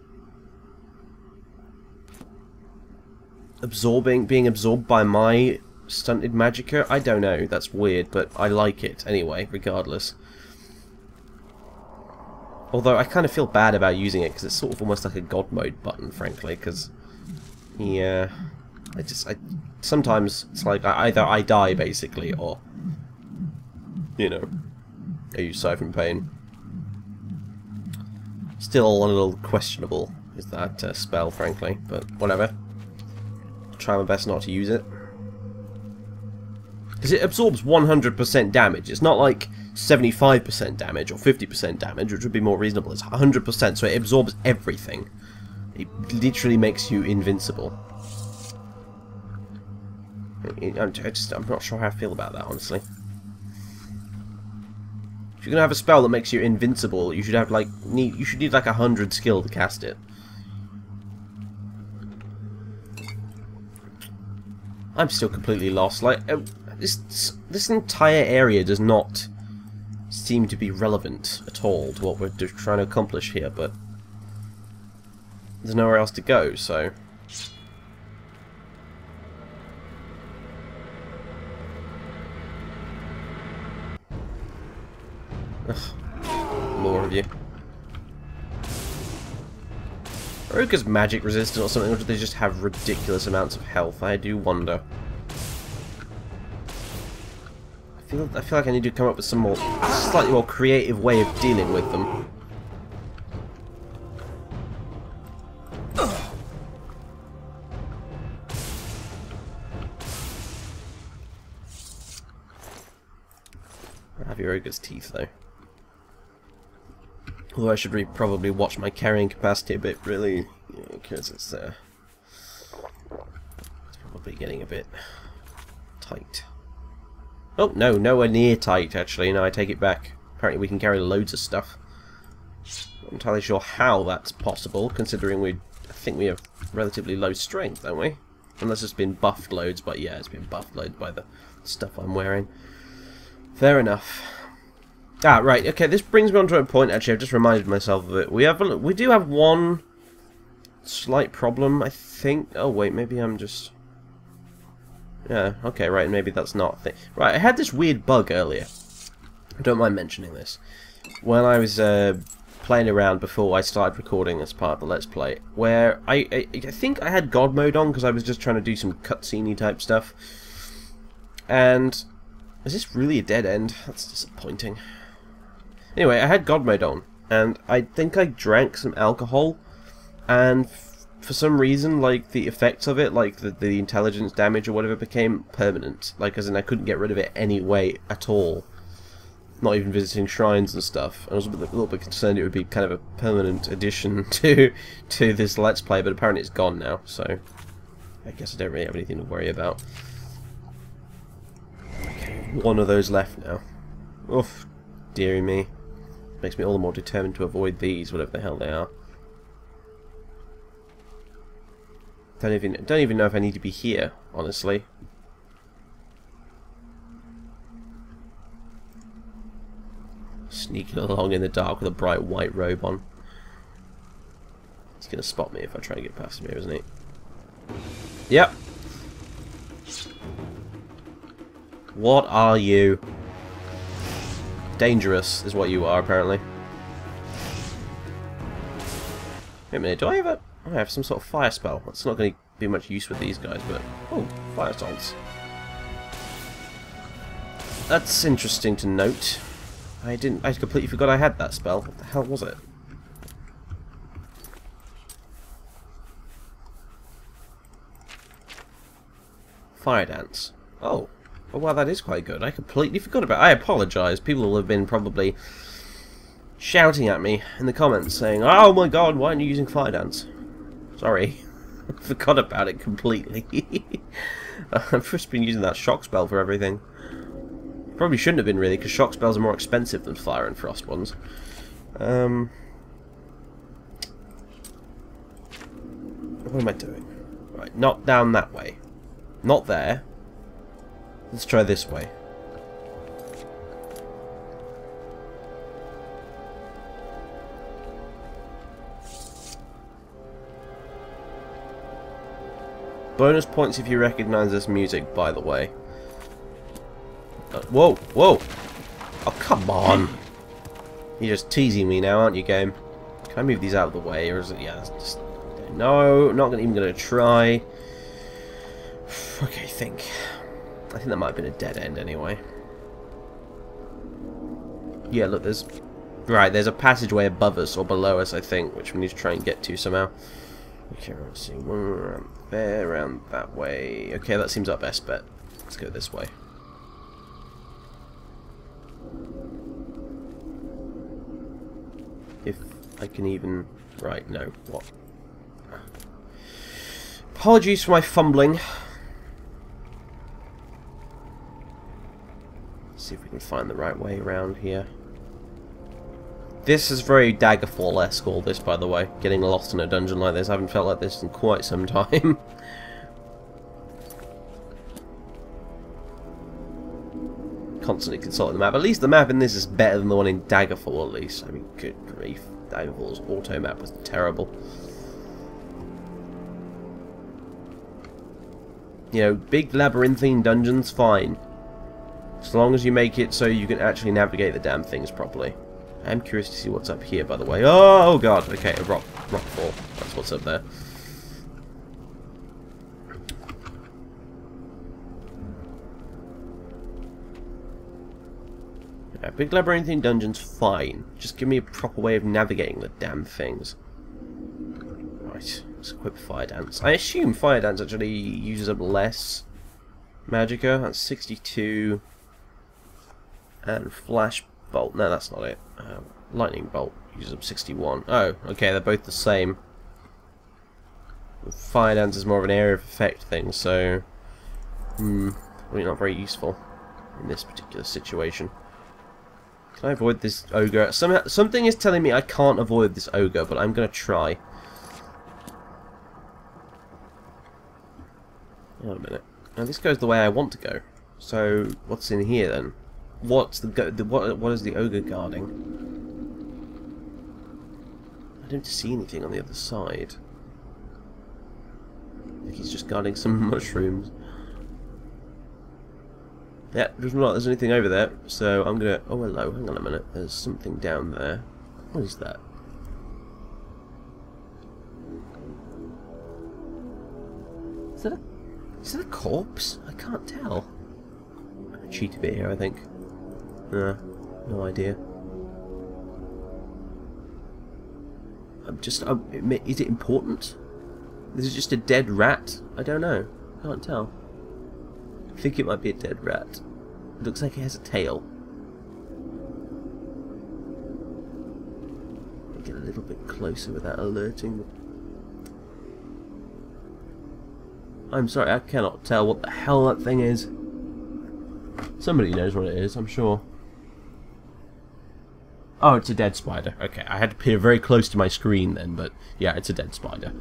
Absorbing, being absorbed by my stunted magicka? I don't know. That's weird, but I like it anyway, regardless. Although I kind of feel bad about using it because it's sort of almost like a god mode button, frankly. Because, yeah, I just, I sometimes it's like either I die basically, or you know, I use Siphon Pain. Still a little questionable is that uh, spell, frankly, but whatever. I'll try my best not to use it. Because it absorbs 100% damage. It's not like 75% damage or 50% damage, which would be more reasonable. It's 100%, so it absorbs everything. It literally makes you invincible. I'm just, I'm not sure how I feel about that, honestly. If you're gonna have a spell that makes you invincible, you should have like need you should need like a hundred skill to cast it. I'm still completely lost. Like uh, this, this entire area does not seem to be relevant at all to what we're trying to accomplish here, but there's nowhere else to go, so. Ugh. More of you. Ogres magic resistant or something, or do they just have ridiculous amounts of health? I do wonder. I feel, I feel like I need to come up with some more, slightly more creative way of dealing with them. Have your ogre's teeth, though. Although I should probably watch my carrying capacity a bit, really, because it's, uh, it's probably getting a bit tight. Oh, no, nowhere near tight, actually. No, I take it back. Apparently we can carry loads of stuff. I'm not entirely sure how that's possible, considering we I think we have relatively low strength, don't we? Unless it's been buffed loads, but yeah, it's been buffed loads by the stuff I'm wearing. Fair enough. Ah, right. Okay, this brings me on to a point. Actually, I've just reminded myself of it. We have, we do have one slight problem. I think. Oh wait, maybe I'm just. Yeah. Okay. Right. Maybe that's not. Right. I had this weird bug earlier. I don't mind mentioning this. When I was uh, playing around before I started recording this part of the Let's Play, where I, I, I think I had God mode on because I was just trying to do some cutscene type stuff. And is this really a dead end? That's disappointing. Anyway, I had God mode on, and I think I drank some alcohol, and for some reason, like, the effects of it, like the, the intelligence damage or whatever, became permanent. Like, as in I couldn't get rid of it anyway at all. Not even visiting shrines and stuff. I was a, bit, a little bit concerned it would be kind of a permanent addition [laughs] to to this Let's Play, but apparently it's gone now, so I guess I don't really have anything to worry about. Okay, one of those left now. Oof, dearie me. Makes me all the more determined to avoid these, whatever the hell they are. Don't even don't even know if I need to be here, honestly. Sneaking along in the dark with a bright white robe on. He's gonna spot me if I try and get past him here, isn't he? Yep. What are you? Dangerous is what you are, apparently. Wait a minute, do I have a... I have some sort of fire spell. That's not going to be much use with these guys, but... Oh, fire salts. That's interesting to note. I didn't... I completely forgot I had that spell. What the hell was it? Fire dance. Oh. Oh, wow, that is quite good. I completely forgot about it. I apologise. People will have been probably shouting at me in the comments saying, Oh my god, why aren't you using fire dance? Sorry. [laughs] Forgot about it completely. [laughs] I've just been using that shock spell for everything. Probably shouldn't have been really, because shock spells are more expensive than fire and frost ones. Um, what am I doing? Right, not down that way. Not there. Let's try this way. Bonus points if you recognize this music, by the way. Whoa, whoa! Oh, come on! You're just teasing me now, aren't you, game? Can I move these out of the way, or is it... Yeah, just... No, not even going to try. Okay, think. I think that might have been a dead end anyway. Yeah, look, there's... Right, there's a passageway above us, or below us, I think, which we need to try and get to somehow. Okay, let's see. One around there, around that way. Okay, that seems our best bet. Let's go this way. If I can even... Right, no. What? Apologies for my fumbling. Let's see if we can find the right way around here. This is very Daggerfall-esque, all this, by the way. Getting lost in a dungeon like this. I haven't felt like this in quite some time. [laughs] Constantly consulting the map. At least the map in this is better than the one in Daggerfall, at least. I mean, good grief. Daggerfall's auto map was terrible. You know, big labyrinthine dungeons, fine. As long as you make it so you can actually navigate the damn things properly. I'm curious to see what's up here, by the way. Oh, oh god, okay, a rock, rock fall. That's what's up there. Big labyrinthine dungeons, fine. Just give me a proper way of navigating the damn things. Right, let's equip Fire Dance. I assume Fire Dance actually uses up less Magicka. That's 62. And Flash Bolt. No, that's not it. Um, lightning Bolt uses up 61. Oh, okay, they're both the same. Fire Dance is more of an area of effect thing, so... Hmm, probably not very useful in this particular situation. Can I avoid this ogre? Somehow, something is telling me I can't avoid this ogre, but I'm going to try. Hold a minute. Now this goes the way I want to go. So, what's in here then? What's the, the what? What is the ogre guarding? I don't see anything on the other side. I think he's just guarding some [laughs] mushrooms. Yeah, there's not there's anything over there, so I'm gonna... Oh, hello, hang on a minute. There's something down there. What is that? Is that a... Is that a corpse? I can't tell. I cheat a bit here, I think. Nah, no idea. I'm just... I'm, is it important? This is just a dead rat? I don't know. Can't tell. I think it might be a dead rat. It looks like it has a tail. Get a little bit closer without alerting I'm sorry, I cannot tell what the hell that thing is. Somebody knows what it is, I'm sure. Oh, it's a dead spider. Okay, I had to peer very close to my screen then, but yeah, it's a dead spider.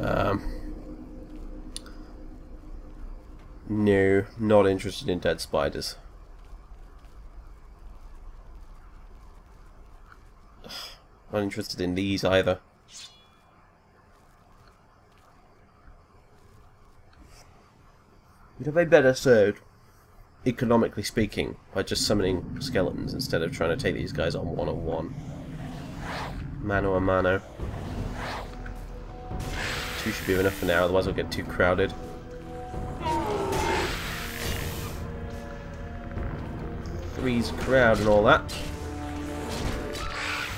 Um, no, not interested in dead spiders. [sighs] Not interested in these either. You'd have a better served, economically speaking, by just summoning skeletons instead of trying to take these guys on one-on-one. Mano a mano. Two should be enough for now, otherwise we will get too crowded. Crowd and all that.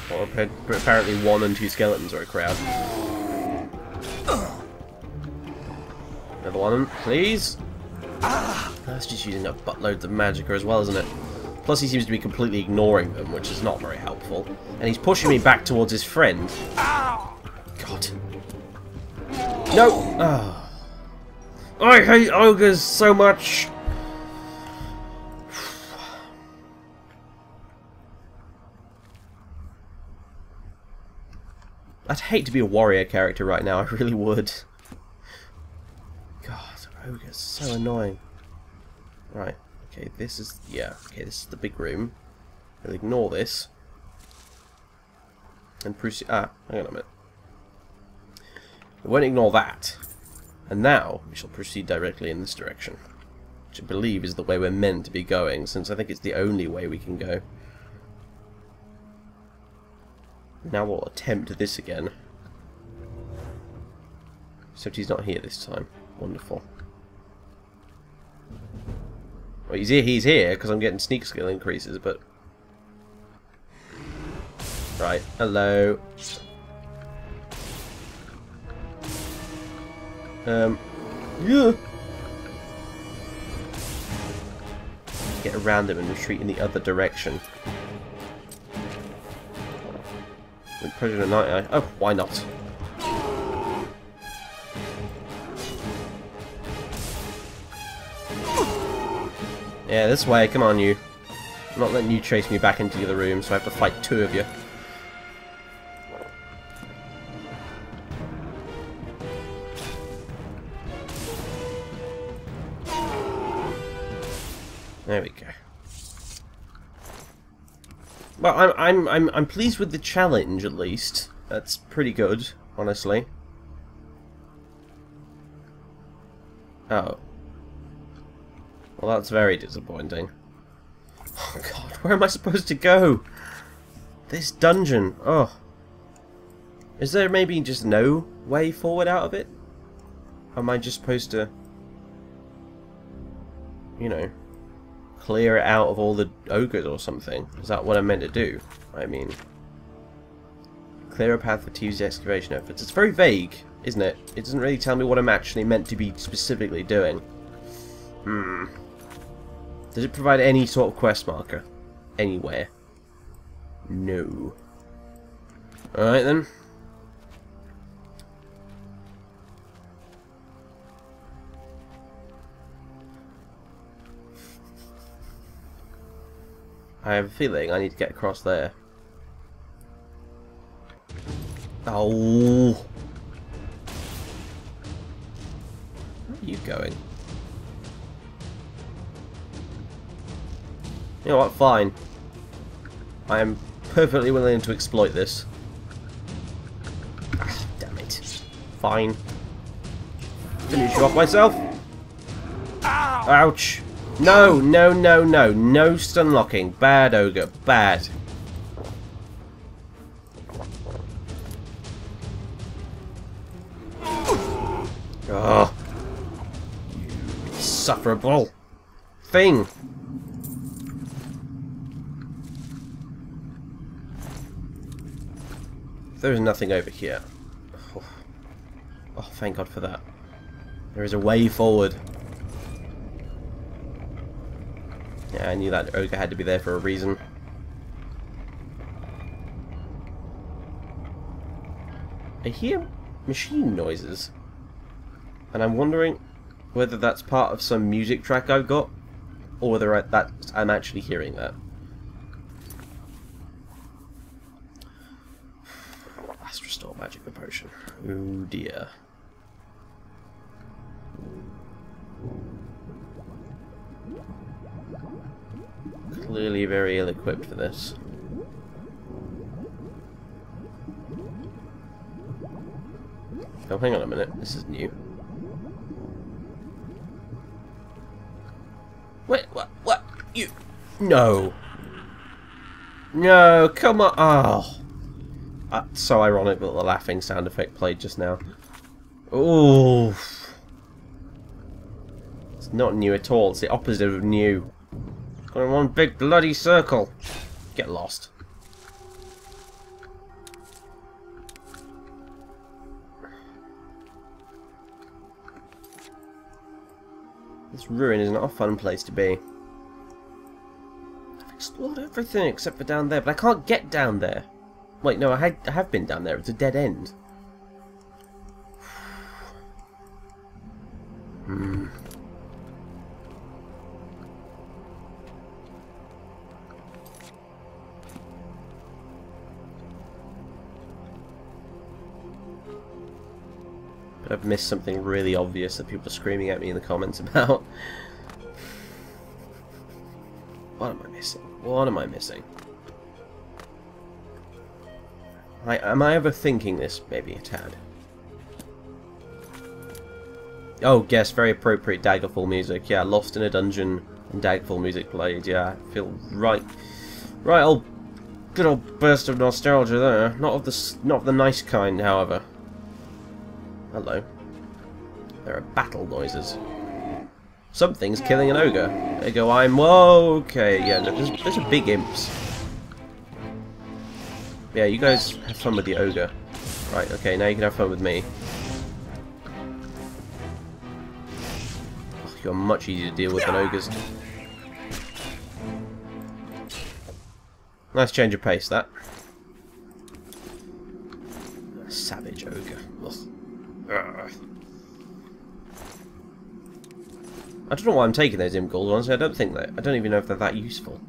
Well, apparently one and two skeletons are a crowd. Another one, please. That's just using a buttload of magicka as well, isn't it? Plus he seems to be completely ignoring them, which is not very helpful. And he's pushing me back towards his friend. God. No! Oh. I hate ogres so much! I'd hate to be a warrior character right now, I really would. God, ogre's so annoying. Right, okay, this is, yeah, okay, this is the big room. We'll ignore this. And proceed, ah, hang on a minute. We won't ignore that. And now, we shall proceed directly in this direction. Which I believe is the way we're meant to be going, since I think it's the only way we can go. Now we'll attempt this again. Except he's not here this time. Wonderful. Well, he's here, he's here, because I'm getting sneak skill increases, but... Right, hello. Um, yeah. Get around him and retreat in the other direction. With Predator Night Eye. Oh, why not? Yeah, this way, come on you. I'm not letting you chase me back into the other room, so I have to fight two of you. Well, I'm I'm I'm I'm pleased with the challenge at least. That's pretty good, honestly. Oh. Well, that's very disappointing. Oh god, where am I supposed to go? This dungeon. Oh. Is there maybe just no way forward out of it? Am I just supposed to... You know clear it out of all the ogres or something. Is that what I'm meant to do? I mean, clear a path for Tuesday excavation efforts. It's very vague, isn't it? It doesn't really tell me what I'm actually meant to be specifically doing. Hmm. Does it provide any sort of quest marker? Anywhere? No. Alright then. I have a feeling I need to get across there. Oh. Where are you going? You know what, fine. I am perfectly willing to exploit this. Ah, damn it. Fine. Finish you off myself. Ouch. No, no, no, no. No stun locking. Bad, Ogre. Bad. Oh. insufferable thing. There is nothing over here. Oh. oh, thank God for that. There is a way forward. Yeah, I knew that ogre had to be there for a reason. I hear machine noises. And I'm wondering whether that's part of some music track I've got, or whether I, that I'm actually hearing that. [sighs] Last restore magic potion. Oh dear. Clearly very ill equipped for this. Oh, hang on a minute. This is new. Wait, what? What? You? No. No, come on. Oh. Uh, so ironic that the laughing sound effect played just now. Oh. It's not new at all. It's the opposite of new. Got in one big bloody circle. Get lost. This ruin is not a fun place to be. I've explored everything except for down there, but I can't get down there. Wait, no, I, had, I have been down there. It's a dead end. I've missed something really obvious that people are screaming at me in the comments about. What am I missing? What am I missing? I, am I overthinking this maybe a tad? Oh, guess very appropriate Daggerfall music. Yeah, lost in a dungeon and Daggerfall music played. Yeah, I feel right, right old, good old burst of nostalgia there. Not of the not of the nice kind, however. Hello. There are battle noises. Something's killing an ogre. They go, I'm... Whoa, okay, yeah, no, there's, there's a big imps. Yeah, you guys have fun with the ogre. Right, okay, now you can have fun with me. Oh, you're much easier to deal with than ogres. Nice change of pace, that. Savage ogre. Ugh. I don't know why I'm taking those Imp ones. I don't think that. I don't even know if they're that useful.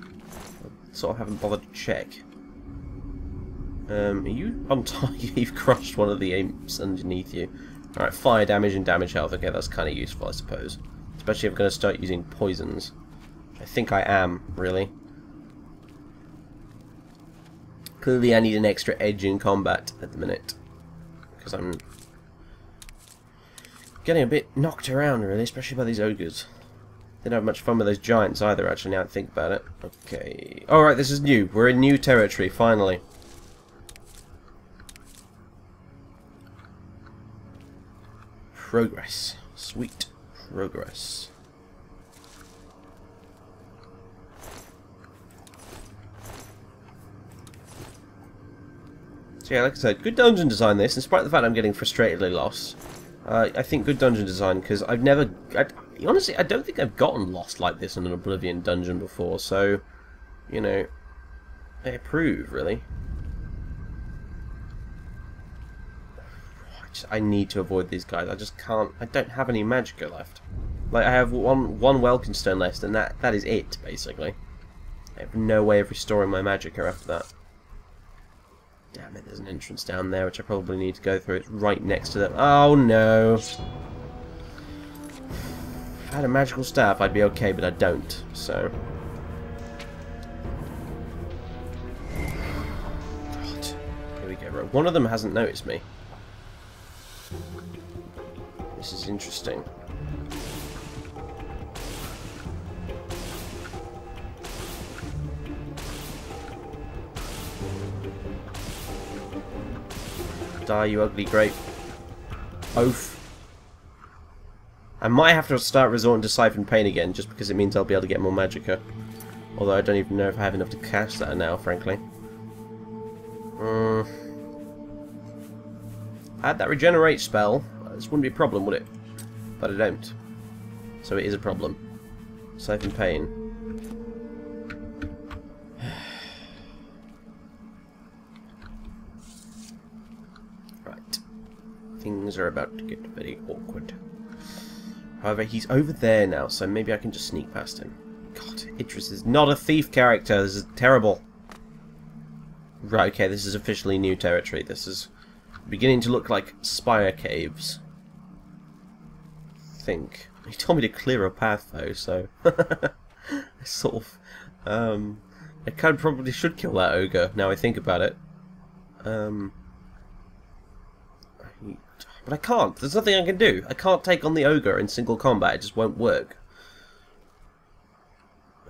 I sort of haven't bothered to check. Um, you on target? [laughs] You've crushed one of the imps underneath you. Alright, fire damage and damage health. Okay, that's kind of useful, I suppose. Especially if I'm going to start using poisons. I think I am, really. Clearly I need an extra edge in combat at the minute. Because I'm Getting a bit knocked around, really, especially by these ogres. Didn't have much fun with those giants either, actually, now I think about it. Okay. Alright, this is new. We're in new territory, finally. Progress. Sweet. Progress. So yeah, like I said, good dungeon design this, in spite of the fact I'm getting frustratedly lost. Uh, I think good dungeon design because I've never, I, honestly, I don't think I've gotten lost like this in an Oblivion dungeon before. So, you know, I approve really. I, just, I need to avoid these guys. I just can't. I don't have any magicka left. Like I have one one Welkynd stone left, and that that is it basically. I have no way of restoring my magicka after that. Damn it, there's an entrance down there which I probably need to go through. It's right next to them. Oh no! If I had a magical staff, I'd be okay, but I don't, so... God. Here we go, One of them hasn't noticed me. This is interesting. Die, you ugly grape. Oath. I might have to start resorting to Siphon Pain again, just because it means I'll be able to get more Magicka. Although I don't even know if I have enough to cast that now, frankly. Mm. I had that regenerate spell. This wouldn't be a problem, would it? But I don't. So it is a problem. Siphon Pain. Things are about to get very awkward. However, he's over there now, so maybe I can just sneak past him. God, Idris is not a thief character. This is terrible. Right, okay, this is officially new territory. This is beginning to look like Spire Caves. I think. He told me to clear a path, though, so... [laughs] I sort of... Um, I kind of probably should kill that ogre, now I think about it. Um... But I can't. There's nothing I can do. I can't take on the ogre in single combat. It just won't work.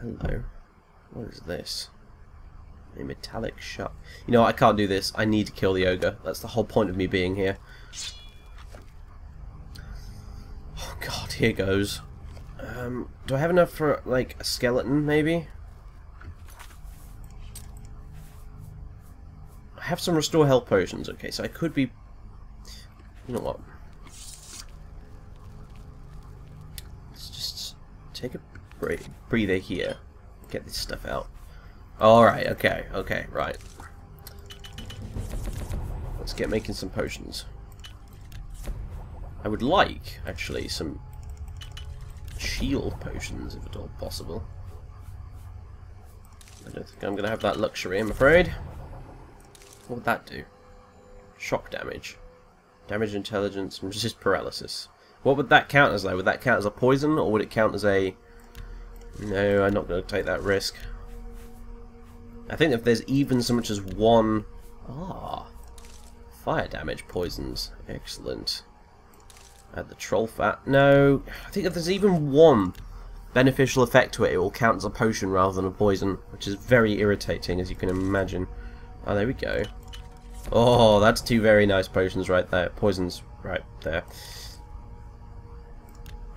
Hello. What is this? A metallic shot. You know, I can't do this. I need to kill the ogre. That's the whole point of me being here. Oh god, here goes. Um, do I have enough for, like, a skeleton, maybe? I have some restore health potions. Okay, so I could be you know what? Let's just take a breather here. Get this stuff out. Alright, okay, okay, right. Let's get making some potions. I would like, actually, some shield potions, if at all possible. I don't think I'm going to have that luxury, I'm afraid. What would that do? Shock damage. Damage intelligence and resist paralysis. What would that count as though? Would that count as a poison or would it count as a... No, I'm not going to take that risk. I think if there's even so much as one... Ah. Fire damage poisons. Excellent. Add the troll fat. No, I think if there's even one beneficial effect to it, it will count as a potion rather than a poison, which is very irritating, as you can imagine. Oh, there we go. Oh, that's two very nice potions right there. Poisons right there.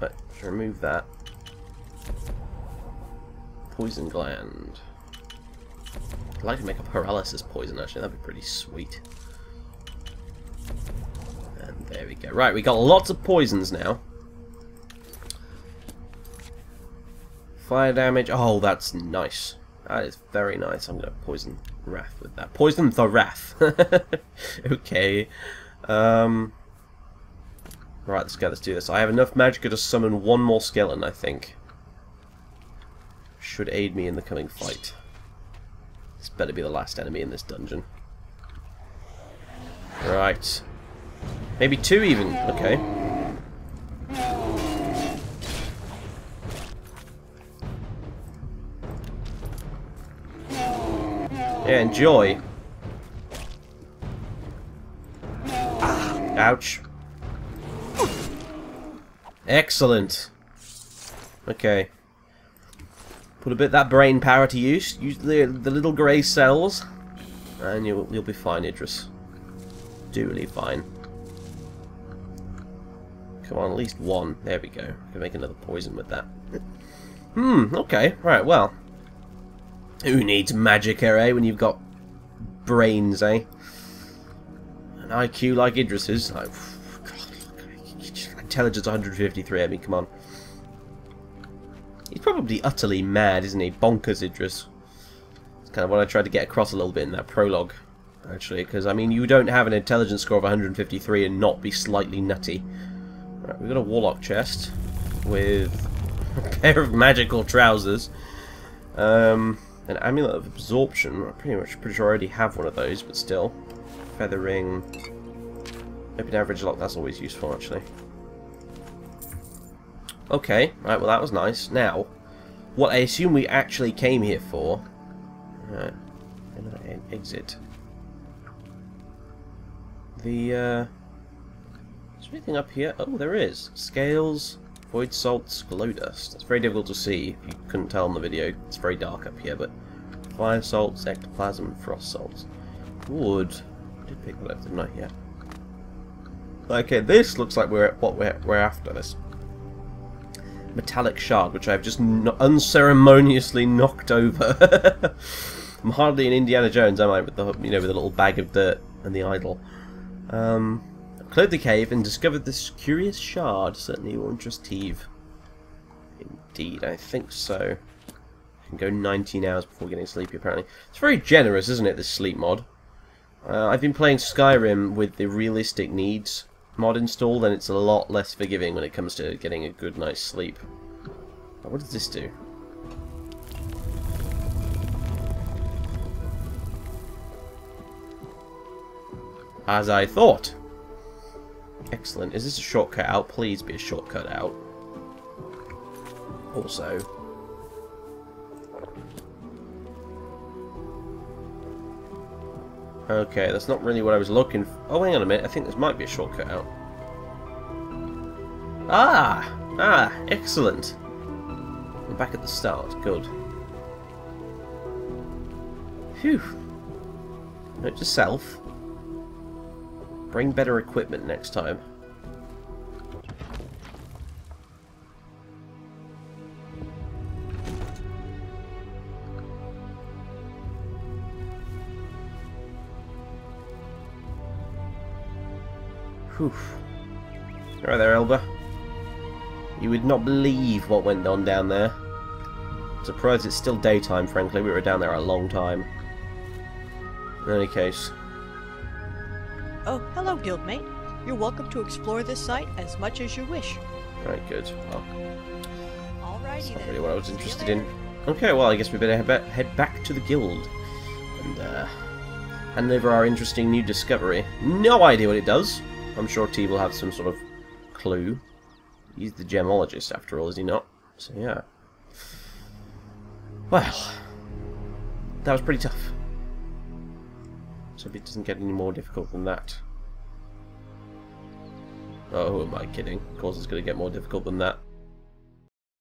Let's remove that. Poison gland. I'd like to make a paralysis poison actually, that'd be pretty sweet. And there we go. Right, we got lots of poisons now. Fire damage. Oh, that's nice. That is very nice. I'm going to poison Wrath with that. Poison the Wrath. [laughs] okay. Um, right, let's go. Let's do this. I have enough Magicka to summon one more skeleton, I think. Should aid me in the coming fight. This better be the last enemy in this dungeon. Right. Maybe two even. Okay. Yeah, enjoy. Ouch. Excellent. Okay. Put a bit that brain power to use. Use the, the little grey cells. And you'll, you'll be fine, Idris. Duly fine. Come on, at least one. There we go. Can make another poison with that. Hmm, okay. Right, well. Who needs magic, eh, when you've got brains, eh? An IQ like Idris's. Like, God, [sighs] intelligence 153, I mean, come on. He's probably utterly mad, isn't he? Bonkers, Idris. It's kind of what I tried to get across a little bit in that prologue, actually, because, I mean, you don't have an intelligence score of 153 and not be slightly nutty. Right, we've got a Warlock chest with [laughs] a pair of magical trousers. Um, an Amulet of Absorption. I'm pretty much pretty sure I already have one of those, but still. Feathering. Open average lock, that's always useful actually. Okay, right, well that was nice. Now, what I assume we actually came here for... Right, another exit. The, uh... Is there anything up here? Oh, there is. Scales, Void salts, glow dust. It's very difficult to see if you couldn't tell in the video. It's very dark up here, but fire salts, ectoplasm, frost salts. Wood. I did pick that up, didn't I? Yeah. Okay, this looks like we're what we're we're after this. metallic shard, which I've just unceremoniously knocked over. [laughs] I'm hardly an Indiana Jones, am I? With the you know with a little bag of dirt and the idol. Um, cleared the cave and discovered this curious shard. Certainly will interest Teve. Indeed, I think so. I can go 19 hours before getting sleepy. Apparently, it's very generous, isn't it? This sleep mod. Uh, I've been playing Skyrim with the realistic needs mod installed, and it's a lot less forgiving when it comes to getting a good night's sleep. What does this do? As I thought. Excellent. Is this a shortcut out? Please be a shortcut out. Also. Okay, that's not really what I was looking for. Oh, hang on a minute. I think this might be a shortcut out. Ah! Ah, excellent. I'm back at the start. Good. Phew. Note to self. Bring better equipment next time. Whew. Alright there, Elba. You would not believe what went on down there. Surprised it's still daytime, frankly. We were down there a long time. In any case. Oh, hello, guildmate. You're welcome to explore this site as much as you wish. Right, good. Well, Alrighty that's not then. really what I was interested in. Okay, well, I guess we better head back, head back to the guild. And, uh, hand over our interesting new discovery. No idea what it does. I'm sure T will have some sort of clue. He's the gemologist, after all, is he not? So, yeah. Well, that was pretty tough. So if it doesn't get any more difficult than that. Oh, am I kidding? Of course it's going to get more difficult than that.